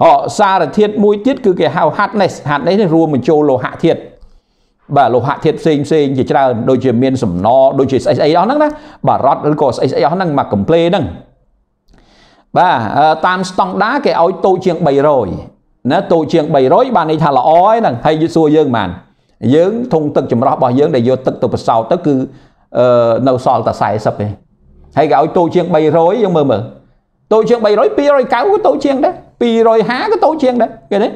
S1: អសារធាតុមួយទៀតគឺគេហៅ hardness hardness នេះរួមបញ្ចូលលោហៈធាតុ បាទលោហៈធាតុផ្សេងផ្សេងជាច្រើនដូចជាមានសំណដូចជាស្អីស្អីអស់ហ្នឹងណាបាទរ៉ត់ឬក៏ស្អីស្អីអស់ហ្នឹងមកកំ pl េហ្នឹងបាទតាមស្តង់ដាគេឲ្យតូចជាង300ណាតូចជាង300បានន័យថាល្អហ្នឹងហើយយសួរយើងបានយើងធុងទឹកចម្រោះរបស់យើងដែលយកទឹកទៅបសោតទៅគឺអឺនៅសល់តែ40ទេហើយគេឲ្យតូចជាង300យើងមើលមើលតូចជាង300 290ក៏តូចជាងដែរ250ក៏តូចជាងដែរគេទេ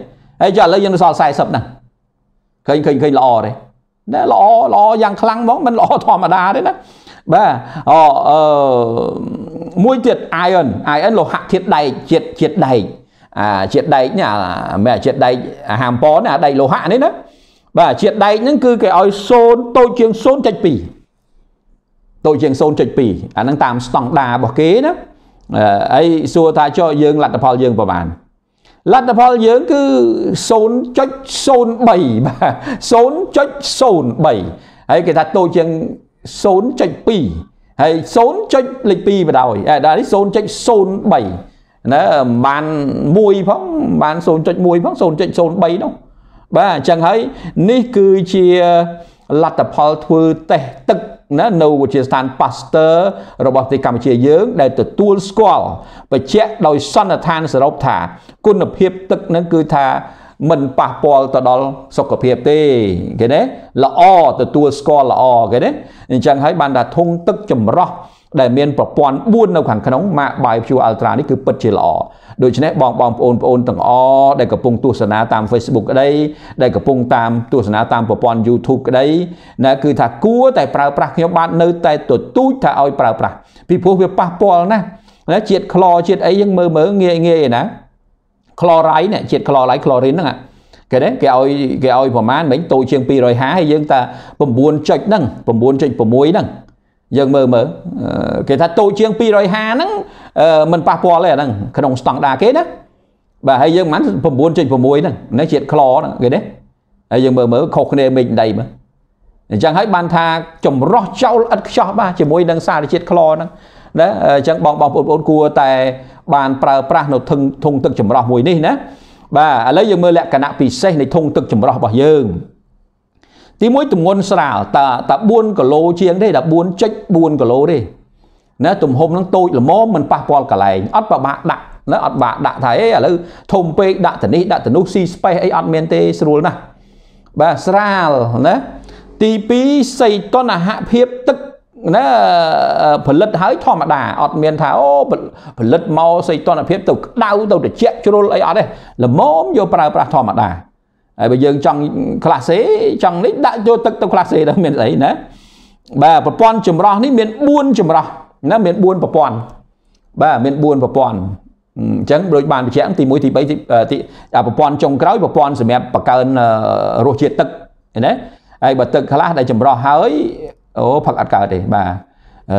S1: ហើយចុះឥឡូវយើងនៅសល់40ណា ឃើញឃើញឃើញល្អទេណាល្អល្អយ៉ាងខ្លាំងហ្មងមិនល្អធម្មតាទេណាបាទអូអឺមួយទៀត iron iron លោហៈធាតុដែកជាតិជាតិដែកអាជាតិដែកនេះមិនជាតិដែកអាហាមប៉នអាដែកលោហៈនេះណាបាទជាតិដែកហ្នឹងគឺគេឲ្យ0តូចជាង0.2តូចជាង0.2អាហ្នឹងតាមស្តង់ដារបស់គេណាអីសួរថាចុះយើងលទ្ធផលយើងប្រហែល លទ្ធផលយើងគឺ0.03បាទ0.03ហើយគេថាតូចជាង0.2ហើយ 0. លេខ2បដ ாய் ដល់នេះ0.03ណាបាន1ផងបាន0.1ផង0.03នោះបាទអញ្ចឹងហើយនេះគឺជា លទ្ធផលធ្វើតេស្តទឹកណានៅវិទ្យាស្ថាន Pasteur របស់ប្រទេសកម្ពុជាយើង ដែលទទួលស្គាល់បញ្ជាក់ដោយសន្និដ្ឋានសរុបថា គុណភាពទឹកនឹងគឺថាមិនប៉ះពាល់ទៅដល់សុខភាពទេគេណាល្អទទួលស្គាល់ល្អគេណាអញ្ចឹងហើយបានថាធុងទឹកចម្រោះ ដែលមានប្រព័ន្ធ4នៅខាងក្នុង Mac BioPure Ultra នេះគឺពិតជាល្អដូច្នេះបងបងប្អូនប្អូនទាំងអស់ដែលកំពុងទស្សនាតាម Facebook ក្តីដែលកំពុងតាមទស្សនាតាមប្រព័ន្ធ YouTube ក្តីណាគឺថាគួរតែប្រើប្រាស់ខ្ញុំបាទនៅតែទទូចថាឲ្យប្រើប្រាស់ពីព្រោះវាប៉ះពាល់ណាណាជាតិក្លជាតិអីយើងមើលមើលងាយងាយឯណាក្លរ៉ៃនេះជាតិក្លរ៉ៃក្លរីនហ្នឹងគេទេគេឲ្យគេឲ្យប្រមាណមិញតូចជាង250ហើយយើងតា9ចុចហ្នឹង9.6ហ្នឹង យើងមើលមើលគេថាតូចជាង250ហ្នឹងมันប៉ះពាល់ទេអាហ្នឹងក្នុងស្តង់ដាគេណាបាទហើយយើងមិន9.6ហ្នឹងនេះជាតិក្លហ្នឹងគេទេហើយយើងមើលមើលខុសគ្នាមេឃដីមើលអញ្ចឹងហើយបានថាចម្រោះចោលឥតខ្ចោះបាទជាមួយនឹងសារជាតិក្លហ្នឹងណាអញ្ចឹងបងបងប្អូនគួរតែបានប្រើប្រាស់នៅធុងធុងទឹកចម្រោះមួយនេះណាបាទឥឡូវយើងមើលលក្ខណៈពិសេសនៃធុងទឹកចម្រោះរបស់យើង ទី1ទម្ងន់ស្រាលតើតើ4គីឡូជាងទេតែ4.4គីឡូទេណាទំហំនឹងតូចល្មមមិនប៉ះពាល់កន្លែងអត់ប្របាក់ដាក់ណាអត់បាក់ដាក់ថាអេឥឡូវធំពេកដាក់ទៅនេះដាក់ទៅនោះស៊ីស្ពេសអីអត់មានទេស្រួលណាស់បាទស្រាលណាទី2សីតុណ្ហភាពទឹកណាផលិតហើយធម្មតាអត់មានថាអូផលិតមកសីតុណ្ហភាពទៅក្តៅទៅត្រជាក់ជ្រុលអីអត់ទេល្មមយកប្រើប្រាស់ធម្មតា ហើយបើយើងចង់ក្លាសេចង់នេះដាក់យកទឹកទៅក្លាសេទៅមានស្អីណាបាទប្រព័ន្ធចម្រោះនេះមាន4ចម្រោះណាមាន4ប្រព័ន្ធបាទមាន4ប្រព័ន្ធអញ្ចឹងដូចបានបញ្ជាក់ទី1ទី3ទីប្រព័ន្ធចុងក្រោយប្រព័ន្ធសម្រាប់បង្កើនរសជាតិទឹកណាហើយបើទឹកខ្លះដែលចម្រោះហើយអូផឹកអត់កើតទេបាទ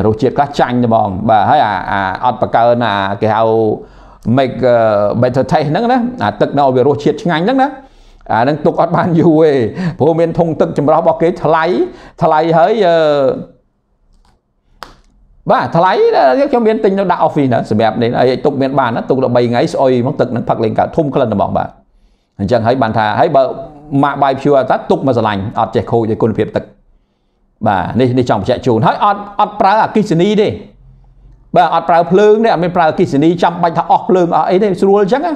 S1: រសជាតិខ្លះចាញ់ទេបងបាទហើយអាអត់បកើណាគេហៅ make better taste ហ្នឹងណាអាទឹកនៅវារសជាតិឆ្ងាញ់ហ្នឹងណា អានឹងទុកអត់បានយូរទេព្រោះមានធុងទឹកចម្រោះរបស់គេថ្លៃថ្លៃហើយអឺបាទថ្លៃខ្ញុំមានទិញនៅដាក់ office ណាសម្រាប់នេះហើយទុកមានបានណាទុកដល់3ថ្ងៃស្អុយមកទឹកនឹងផឹកលេងកើតធំក្លិនហ្មងបាទអញ្ចឹងហើយបានថាហើយបើម៉ាក់បាយ pure តាទុកមកស្រឡាញ់អត់ចេះខូចដោយគុណភាពទឹកបាទនេះនេះចង់បញ្ជាក់ជូនហើយអត់អត់ប្រើអគិសនីទេបាទអត់ប្រើភ្លើងទេអត់មានប្រើអគិសនីចាំបាច់ថាអស់ភ្លើងអស់អីទេស្រួលអញ្ចឹងណា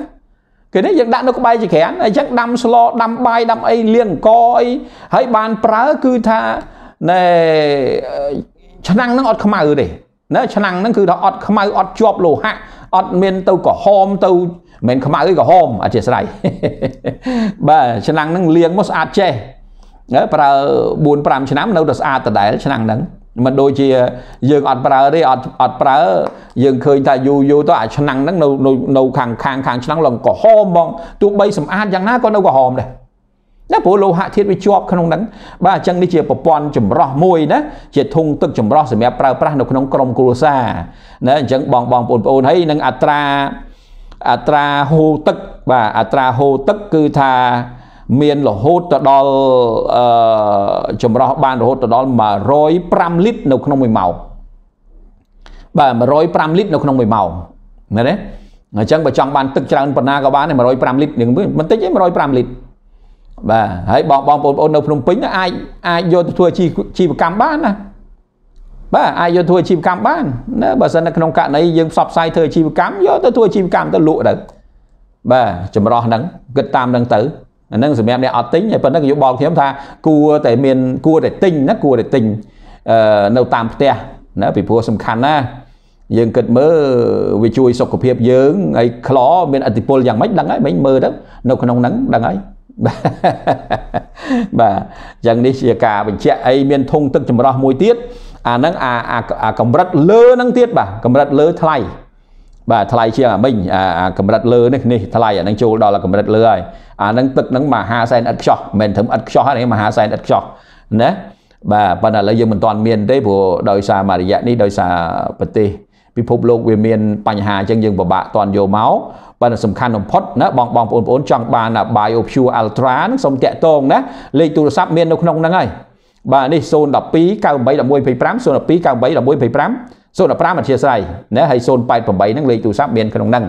S1: គេនេះយើងដាក់នៅក្បែរចក្រានអញ្ចឹងដាំស្លដាំបាយដាំអីលាងអង្គអីហើយបានប្រើគឺថាណែឆ្នាំងហ្នឹងអត់ខ្មៅទេណាឆ្នាំងហ្នឹងគឺថាអត់ខ្មៅអត់ជាប់លោហៈអត់មានទៅក្រហមទៅមិនខ្មៅទេក្រហមអធិស្ឋានបាទឆ្នាំងហ្នឹងលាងមកស្អាតចេះប្រើ4 5ឆ្នាំនៅតែស្អាតដដែលឆ្នាំហ្នឹង មិនដូចជាយើងអត់ប្រើទេអត់អត់ប្រើយើងឃើញថាយូរយូរទៅអាឆ្នាំងហ្នឹងនៅនៅខាងខាងខាងឆ្នាំងឡើងក្រហមហ្មងទោះបីសម្អាតយ៉ាងណាក៏នៅក្រហមដែរណាព្រោះលោហៈធាតុវាជាប់ក្នុងហ្នឹងបាទអញ្ចឹងនេះជាប្រព័ន្ធចម្រោះមួយណាជាធុងទឹកចម្រោះសម្រាប់ប្រើប្រាស់នៅក្នុងក្រុមគ្រួសារណាអញ្ចឹងបងបងប្អូនប្អូនហើយនឹងអត្រាអត្រាហូរទឹកបាទអត្រាហូរទឹកគឺថា មានរហូតទៅដល់អឺចម្រោះបានរហូតទៅដល់105លីត្រនៅក្នុង1ម៉ោងបាទ105លីត្រនៅក្នុង1ម៉ោងមែនទេអញ្ចឹងបើចង់បានទឹកច្រើនប៉ុណ្ណាក៏បាន105លីត្រនឹងមិនតិចទេ105លីត្របាទហើយបងបងប្អូននៅភ្នំពេញអាចអាចយកទៅធ្វើជីវកម្មបានណាបាទអាចយកធ្វើជីវកម្មបានណាបើសិននៅក្នុងករណីយើងផ្សព្វផ្សាយធ្វើជីវកម្មយកទៅធ្វើជីវកម្មទៅលក់ទៅបាទចម្រោះហ្នឹងគិតតាមហ្នឹងទៅ អានឹងសម្រាប់អ្នកអត់ទិញហើយប៉ុណ្ណឹងយោបល់ខ្ញុំថាគួរតែមានគួរតែទិញណាគួរតែទិញអឺនៅតាមផ្ទះណាពីព្រោះសំខាន់ណាយើងគិតមើលវាជួយសុខភាពយើងហើយខ្លមានអតិពលយ៉ាងម៉េចដឹងហើយមិញមើលទៅនៅក្នុងហ្នឹងដឹងហើយបាទអញ្ចឹងនេះជាការបញ្ជាក់អីមានធុងទឹកចម្រោះមួយទៀតអាហ្នឹងអាអាកម្រិតលើហ្នឹងទៀតបាទកម្រិតលើថ្លៃ បាទថ្លៃជាងអាមិញអាកម្រិតលើនេះនេះថ្លៃអាហ្នឹងចូលដល់កម្រិតលើហើយអាហ្នឹងទឹកហ្នឹងមហាសែនឥតខ្ចោះមិនមែនត្រឹមឥតខ្ចោះទេមហាសែនឥតខ្ចោះណាបាទប៉ុន្តែឥឡូវយើងមិនទាន់មានទេព្រោះដោយសារមួយរយៈនេះដោយសារប្រទេសពិភពលោកវាមានបញ្ហាអញ្ចឹងយើងពិបាកទាន់យកមកប៉ុន្តែសំខាន់បំផុតណាបងបងប្អូនប្អូនចង់បាន BioPure Ultra ហ្នឹងសូមតាក់ទងណាលេខទូរស័ព្ទមាននៅក្នុងហ្នឹងហើយបាទនេះ012 98 1125 012 98 1125 015អធិស្ឋានណាហើយ088ហ្នឹងលេខទូរស័ព្ទមានក្នុងហ្នឹង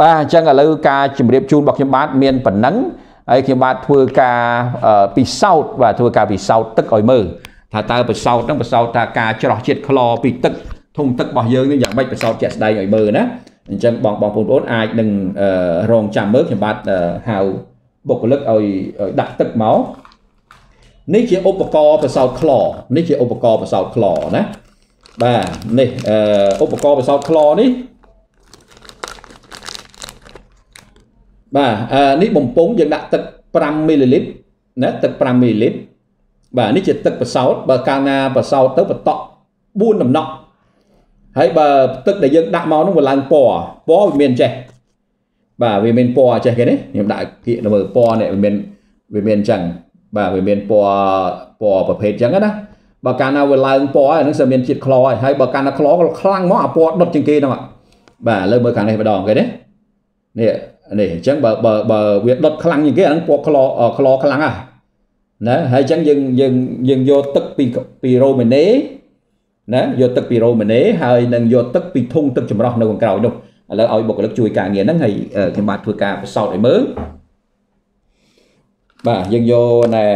S1: បាទអញ្ចឹងឥឡូវការជម្រាបជូនរបស់ខ្ញុំបាទមានប៉ុណ្ណឹងហើយខ្ញុំបាទធ្វើការពិសោធន៍បាទធ្វើការពិសោធន៍ទឹកឲ្យមើលថាតើពិសោធន៍ហ្នឹងពិសោធន៍ថាការច្រោះជាតិក្លពីទឹកធុងទឹករបស់យើងនេះយ៉ាងម៉េចពិសោធន៍ជាក់ស្ដែងឲ្យមើលណាអញ្ចឹងបងបងប្អូនអាចនឹងរងចាំមើលខ្ញុំបាទហៅបុគ្គលិកឲ្យឲ្យដាក់ទឹកមកនេះជាឧបករណ៍បសោតក្លនេះជាឧបករណ៍បសោតក្លណា បាទនេះអឺឧបករណ៍បសោតក្លនេះបាទអឺនេះបំពង់យើងដាក់ទឹក5មីលីលីត្រណាទឹក5មីលីលីត្របាទនេះជាទឹកបសោតបើកាលណាបសោតទៅបតក់4ដំណក់ហើយបើទឹកដែលយើងដាក់មកនោះវាឡើងពណ៌ពណ៌វាមានចេះបាទវាមានពណ៌ចេះគេនេះខ្ញុំដាក់គៀកមើលពណ៌នេះវាមានវាមានអញ្ចឹងបាទវាមានពណ៌ពណ៌ប្រភេទអញ្ចឹងណា បើកាលណាវាឡើងពណ៌អានឹង sẽ មានជាតិក្លហើយហើយបើកាលណាក្លខ្លាំងមកអាពណ៌ដុតជាងគេហ្នឹងបាទលើមើលខាងនេះម្ដងគេនេះនេះនេះអញ្ចឹងបើបើបើវាដុតខ្លាំងជាងគេអានឹងពណ៌ក្លក្លខ្លាំងហ่ะណាហើយអញ្ចឹងយើងយើងយើងយកទឹកពីពីរ៉ូមេនេណាយកទឹកពីរ៉ូមេនេហើយនឹងយកទឹកពីធុងទឹកចម្រោះនៅខាងក្រោយនោះឥឡូវឲ្យបុគ្គលិកជួយការងារហ្នឹងហើយខ្ញុំបាទធ្វើការពិសោធន៍ឲ្យមើលបាទយើងយកណែ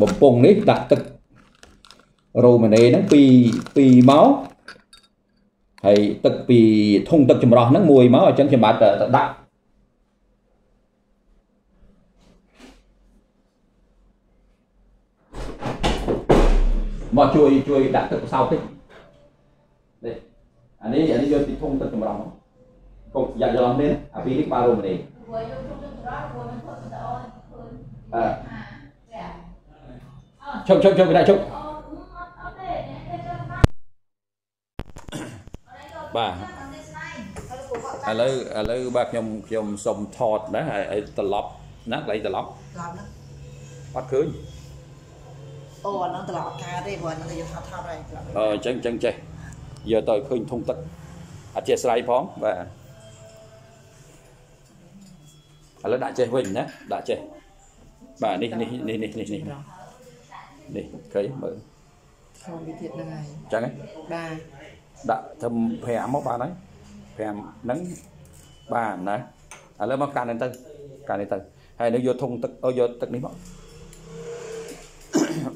S1: បំពង់នេះដាក់ទឹករ៉ូម៉ាណេហ្នឹងពីពីមកហើយទឹកពីធុងទឹកចម្រោះហ្នឹងមួយមកអញ្ចឹងខ្ញុំបាទទៅដាក់មកជួយជួយដាក់ទឹកផ្សោតតិចនេះអានេះអានេះយកពីធុងទឹកចម្រោះកុំយ៉ាក់ច្រឡំនេះអាពីរនេះក្បាលរ៉ូម៉ាណេអឺ ជុំជុំជុំវាដាក់ជុំបាទឥឡូវឥឡូវបាទខ្ញុំខ្ញុំសុំថតណាហើយត្រឡប់ណាកន្លែងត្រឡប់ត្រឡប់ណាអត់ឃើញ
S2: អូអាហ្នឹងត្រឡប់អត់កើតទេព្រោះអាហ្នឹងយើងថាថតហើយ
S1: អឺអញ្ចឹងអញ្ចឹងចេះយកទៅឃើញធុងទឹកអធិស្ឋានផងបាទឥឡូវដាក់ចេះវិញណាដាក់ចេះបាទនេះនេះនេះនេះនេះ នេះនេះឃើញមើល
S2: ខំវិធីហ្នឹងហើយ
S1: អញ្ចឹង
S2: បាទ
S1: ដាក់ធ្វើ5មកបានហើយ5ហ្នឹងបានណាឥឡូវមកកាន់ទៅកាន់ទៅហើយនៅយកធុងទឹកយកទឹកនេះមក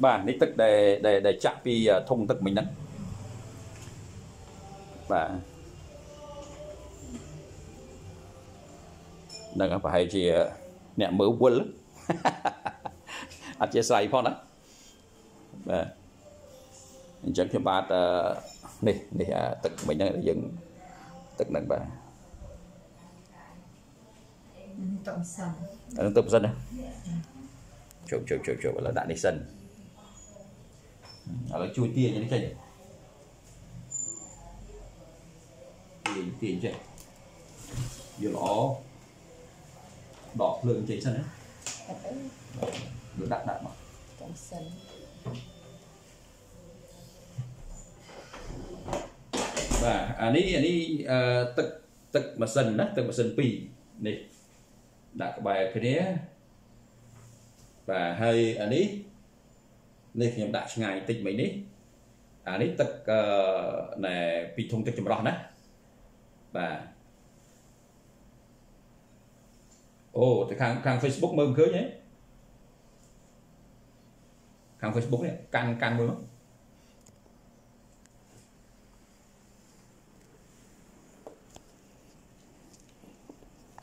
S1: បាទនេះទឹកដែលដែលចាក់ពីធុងទឹកមិញហ្នឹងបាទនឹងប្រហែលជាអ្នកមើលវល់អត់ជាស្រ័យផងណា បាទអញ្ចឹងខ្ញុំបាទនេះនេះទឹកមិញហ្នឹងយើងទឹកហ្នឹងបាទ
S2: ទឹកសិន
S1: អឺទឹកសិនណាជប់ជប់ជប់ជប់ឥឡូវដាក់នេះសិនឥឡូវជួយទាញនេះចេញទាញទាញចេះយកល្អដកភ្លើងចេញសិនណាយកដាក់ដាក់មក
S2: ចាំសិន
S1: បាទអានេះអានេះអឺទឹកទឹកម៉ាស៊ីនណាទឹកម៉ាស៊ីន2នេះដាក់ក្បែរគ្នាបាទហើយអានេះនេះខ្ញុំដាក់ឆ្ងាយតិចមិននេះអានេះទឹកអឺណែពីធុងទឹកចម្រោះណាបាទអូទៅខាងខាង Facebook មើលមិនឃើញទេខាង Facebook នេះកាន់កាន់មួយមក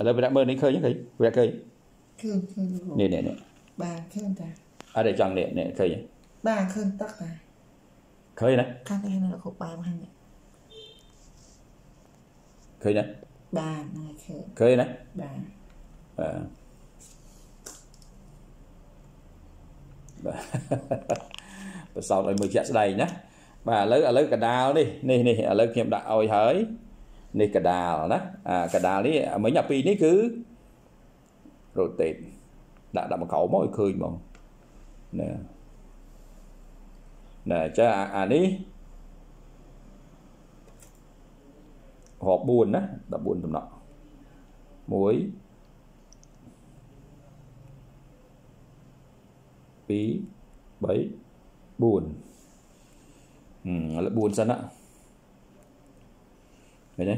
S1: ឥឡូវវាដាក់មើលនេះឃើញឃើញវាឃើញ
S2: ឃើញឃើញ
S1: នេះនេះនេះ
S2: បាទឃើញតា
S1: អត់ទេចង់នេះនេះឃើញ
S2: បាទឃើញទឹកតា
S1: ឃើញណា
S2: ខាងនេះនៅគ្រប់បែបហ្នឹង
S1: ឃើញណា
S2: បាទហ្នឹងឃើញ
S1: ឃើញណា
S2: បាទ
S1: បាទបាទបសោតឲ្យមើលជាក់ស្ដែងណាបាទឥឡូវឥឡូវកដាលនេះនេះនេះឥឡូវខ្ញុំដាក់ឲ្យហើយ នេះកដាលណាអាកដាលនេះមិញអាពីរនេះគឺ rotate ដាក់ដាក់មកក្រោមមកឲ្យឃើញហ្មងណាណែចាអានេះរាប់4ណា14ដំណក់1 2 3 4អឺឥឡូវ4សិនណា ឃើញទេ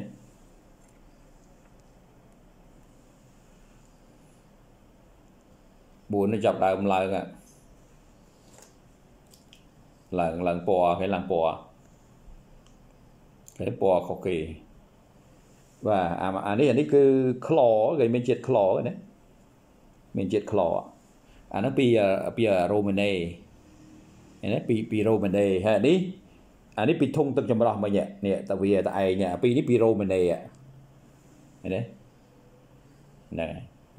S1: 4នេះចាប់ដើមឡើងឡើងឡើងពណ៌គេឡើងពណ៌គេពណ៌ខុសគេបាទអាអានេះអានេះគឺក្លគេមានជាតិក្លណាមានជាតិក្លអាហ្នឹងពីពីរ៉ូម៉ាណេណាពីពីរ៉ូម៉ាណេហើយនេះ អានេះពីធុងទឹកចម្រោះមិញនេះតាវាតឯងអាពីនេះពីរ៉ូម៉ាណេណាណា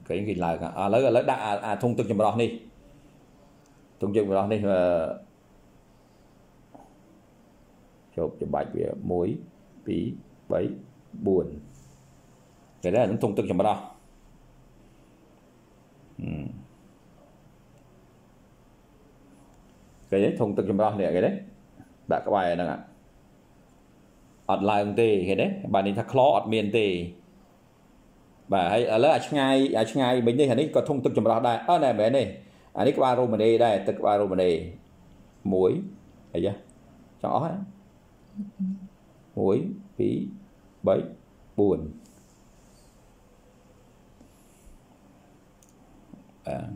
S1: គេគេឡើងឥឡូវឥឡូវដាក់អាធុងទឹកចម្រោះនេះធុងទឹកចម្រោះនេះអឺជប់ច្បាច់វា1 2 3 4គេដែរនឹងធុងទឹកចម្រោះគេធុងទឹកចម្រោះនេះគេដែរ ដាក់ក្បែរហ្នឹងអត់ឡើងទេឃើញទេបាទនេះថាក្លោអត់មានទេបាទហើយឥឡូវអាឆ្ងាយអាឆ្ងាយមិញនេះអានេះក៏ធុងទឹកចម្រោះដែរអឺណែមែនទេអានេះក្បាលរ៉ូម៉ាណេដែរទឹកក្បាលរ៉ូម៉ាណេ1អីយ៉ាចង់អស់ហ្នឹង1 2 3 4បា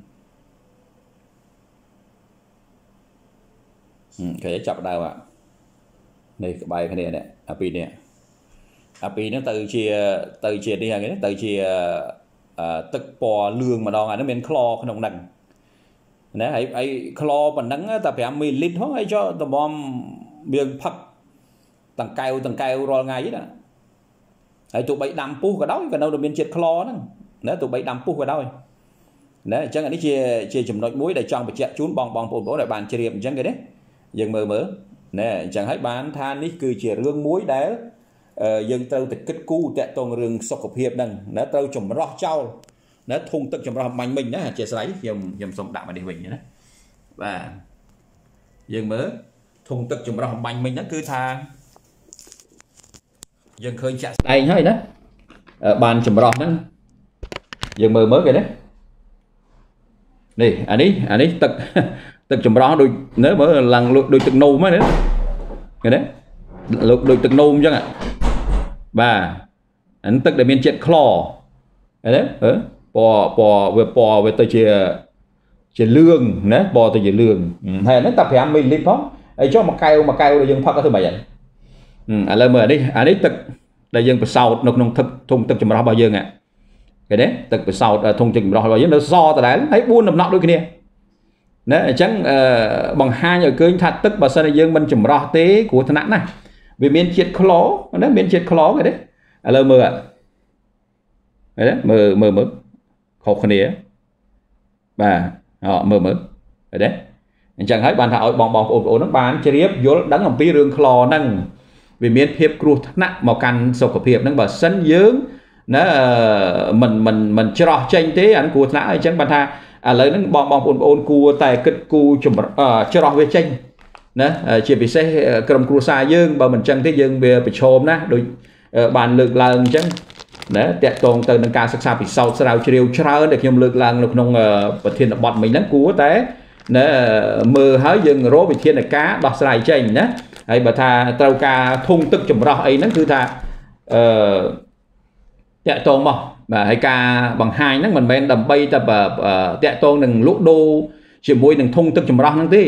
S1: ទ គេចាប់ដើមនេះក្បែរគ្នានេះអាពីរនេះអាពីរហ្នឹងទៅជាទៅជានេះហ្នឹងទៅជាទឹកពណ៌លឿងម្ដងអាហ្នឹងមានក្លក្នុងហ្នឹងណាហើយហើយក្លប៉ុណ្ណឹងតែ5មីលីលីត្រហ៎ហើយចុះតំបំយើងផឹកតង្កែវតង្កែវរាល់ថ្ងៃណាហើយទោះបីដាំពុះក៏ដោយក៏នៅតែមានជាតិក្លហ្នឹងណាទោះបីដាំពុះក៏ដោយណាអញ្ចឹងអានេះជាជាចំណុចមួយដែលចង់បញ្ជាក់ជូនបងបងប្អូនបងដែលបានជ្រាបអញ្ចឹងគេទេ យើងមើលមើលណែអញ្ចឹងហើយបានថានេះគឺជារឿងមួយដែលយើងត្រូវតែគិតគូរតាក់ទងរឿងសុខភាពហ្នឹងណាត្រូវចម្រោះចោលណាធុងទឹកចម្រោះបាញ់មិញណាអធិស្ឋានខ្ញុំខ្ញុំសូមដាក់មកនេះវិញណាបាទយើងមើលធុងទឹកចម្រោះបាញ់មិញហ្នឹងគឺថាយើងឃើញចាក់ស្ដែងហើយណាបានចម្រោះហ្នឹងយើងមើលមើលគេណានេះអានេះអានេះទឹក ទឹកចម្រោះដូចនៅមើលឡើងដូចទឹកនោមហ្នឹងណាឃើញទេលោកដូចទឹកនោមអញ្ចឹងបាទអានេះទឹកដែលមានជាតិក្លឃើញទេអឺពណ៌ពណ៌វាពណ៌វាទៅជាជាលឿងណាពណ៌ទៅជាលឿងហើយហ្នឹងតែ5មីលីលីត្រផងហើយចុះមួយកែវមួយកែវដែលយើងផឹកទៅមិនអីឥឡូវមើលអានេះអានេះទឹកដែលយើងបសោតនៅក្នុងទឹកធុងទឹកចម្រោះរបស់យើងហ่ะឃើញទេទឹកបសោតធុងទឹកចម្រោះរបស់យើងនៅសដដែលហើយ4ដំណក់ដូចគ្នា ណាអញ្ចឹងបង្ហាញឲ្យឃើញថាទឹកបើសិនជាយើងមិនចម្រោះទេគ្រោះថ្នាក់ណាស់វាមានជាតិក្លណាមានជាតិក្លគេទេឥឡូវមើលឃើញទេមើលមើលមើលខុសគ្នាបាទអមើលមើលឃើញទេអញ្ចឹងហើយបានថាឲ្យបងបងប្អូនប្អូនហ្នឹងបានជ្រាបយល់ដឹងអំពីរឿងក្លហ្នឹងវាមានភាពគ្រោះថ្នាក់មកកាន់សុខភាពហ្នឹងបើសិនយើងណាមិនមិនមិនច្រោះចេញទេអានឹងគ្រោះថ្នាក់អញ្ចឹងបានថា ឥឡូវហ្នឹងបងបងប្អូនប្អូនគួរតែគិតគូច្រោះវាចេញណាជាពិសេសក្រុមគ្រួសារយើងបើមិនចឹងទេយើងវាប្រឈមណាដូចបានលើកឡើងអញ្ចឹងណាតកតងទៅនឹងការសិក្សាពិសោធន៍ស្រាវជ្រាវច្រើនដែលខ្ញុំលើកឡើងនៅក្នុងប្រធានបទមិញហ្នឹងគួរតែណាមើលហើយយើងរកវិធានការដោះស្រាយចេញណាហើយបើថាត្រូវការធុងទឹកចម្រោះអីហ្នឹងគឺថាអឺតកតងមក បាទហើយការបង្ហាញហ្នឹងមិនមែនដើម្បីតែតាក់ទងនឹងលក់ដូរជាមួយនឹងធុងទឹកចម្រោះហ្នឹងទេ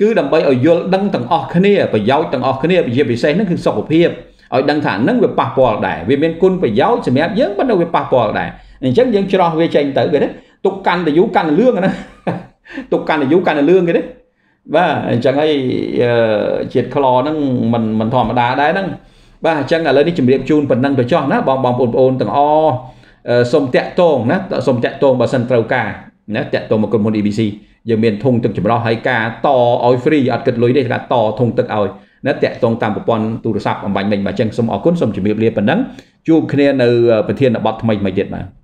S1: គឺដើម្បីឲ្យយល់ដឹងទាំងអស់គ្នាប្រយោជន៍ទាំងអស់គ្នាជាពិសេសហ្នឹងគឺសុខភាពឲ្យដឹងថានឹងវាប៉ះពាល់ដែរវាមានគុណប្រយោជន៍សម្រាប់យើងប៉ុន្តែវាប៉ះពាល់ដែរអញ្ចឹងយើងច្រោះវាចេញទៅគេណាទុកកាន់តយូកាន់លឿងណាទុកកាន់តយូកាន់លឿងគេណាបាទអញ្ចឹងហើយជាតិខ្លហ្នឹងមិនមិនធម្មតាដែរហ្នឹងបាទអញ្ចឹងឥឡូវនេះជម្រាបជូនប៉ុណ្ណឹងទៅចោះណាបងបងប្អូនទាំងអស់ សូមតាក់ទងណាសូមតាក់ទងបើសិនត្រូវការណាតាក់ទងមកក្រុមហ៊ុន EBC យើងមានធុងទឹកចម្រោះហើយការតឲ្យ free អត់គិតលុយទេការតធុងទឹកឲ្យណាតាក់ទងតាមប្រព័ន្ធទូរស័ព្ទអំបញ្ញមិញបាទអញ្ចឹងសូមអរគុណសូមជម្រាបលាប៉ុណ្ណឹងជួបគ្នានៅប្រធានបទថ្មីៗទៀតបាទ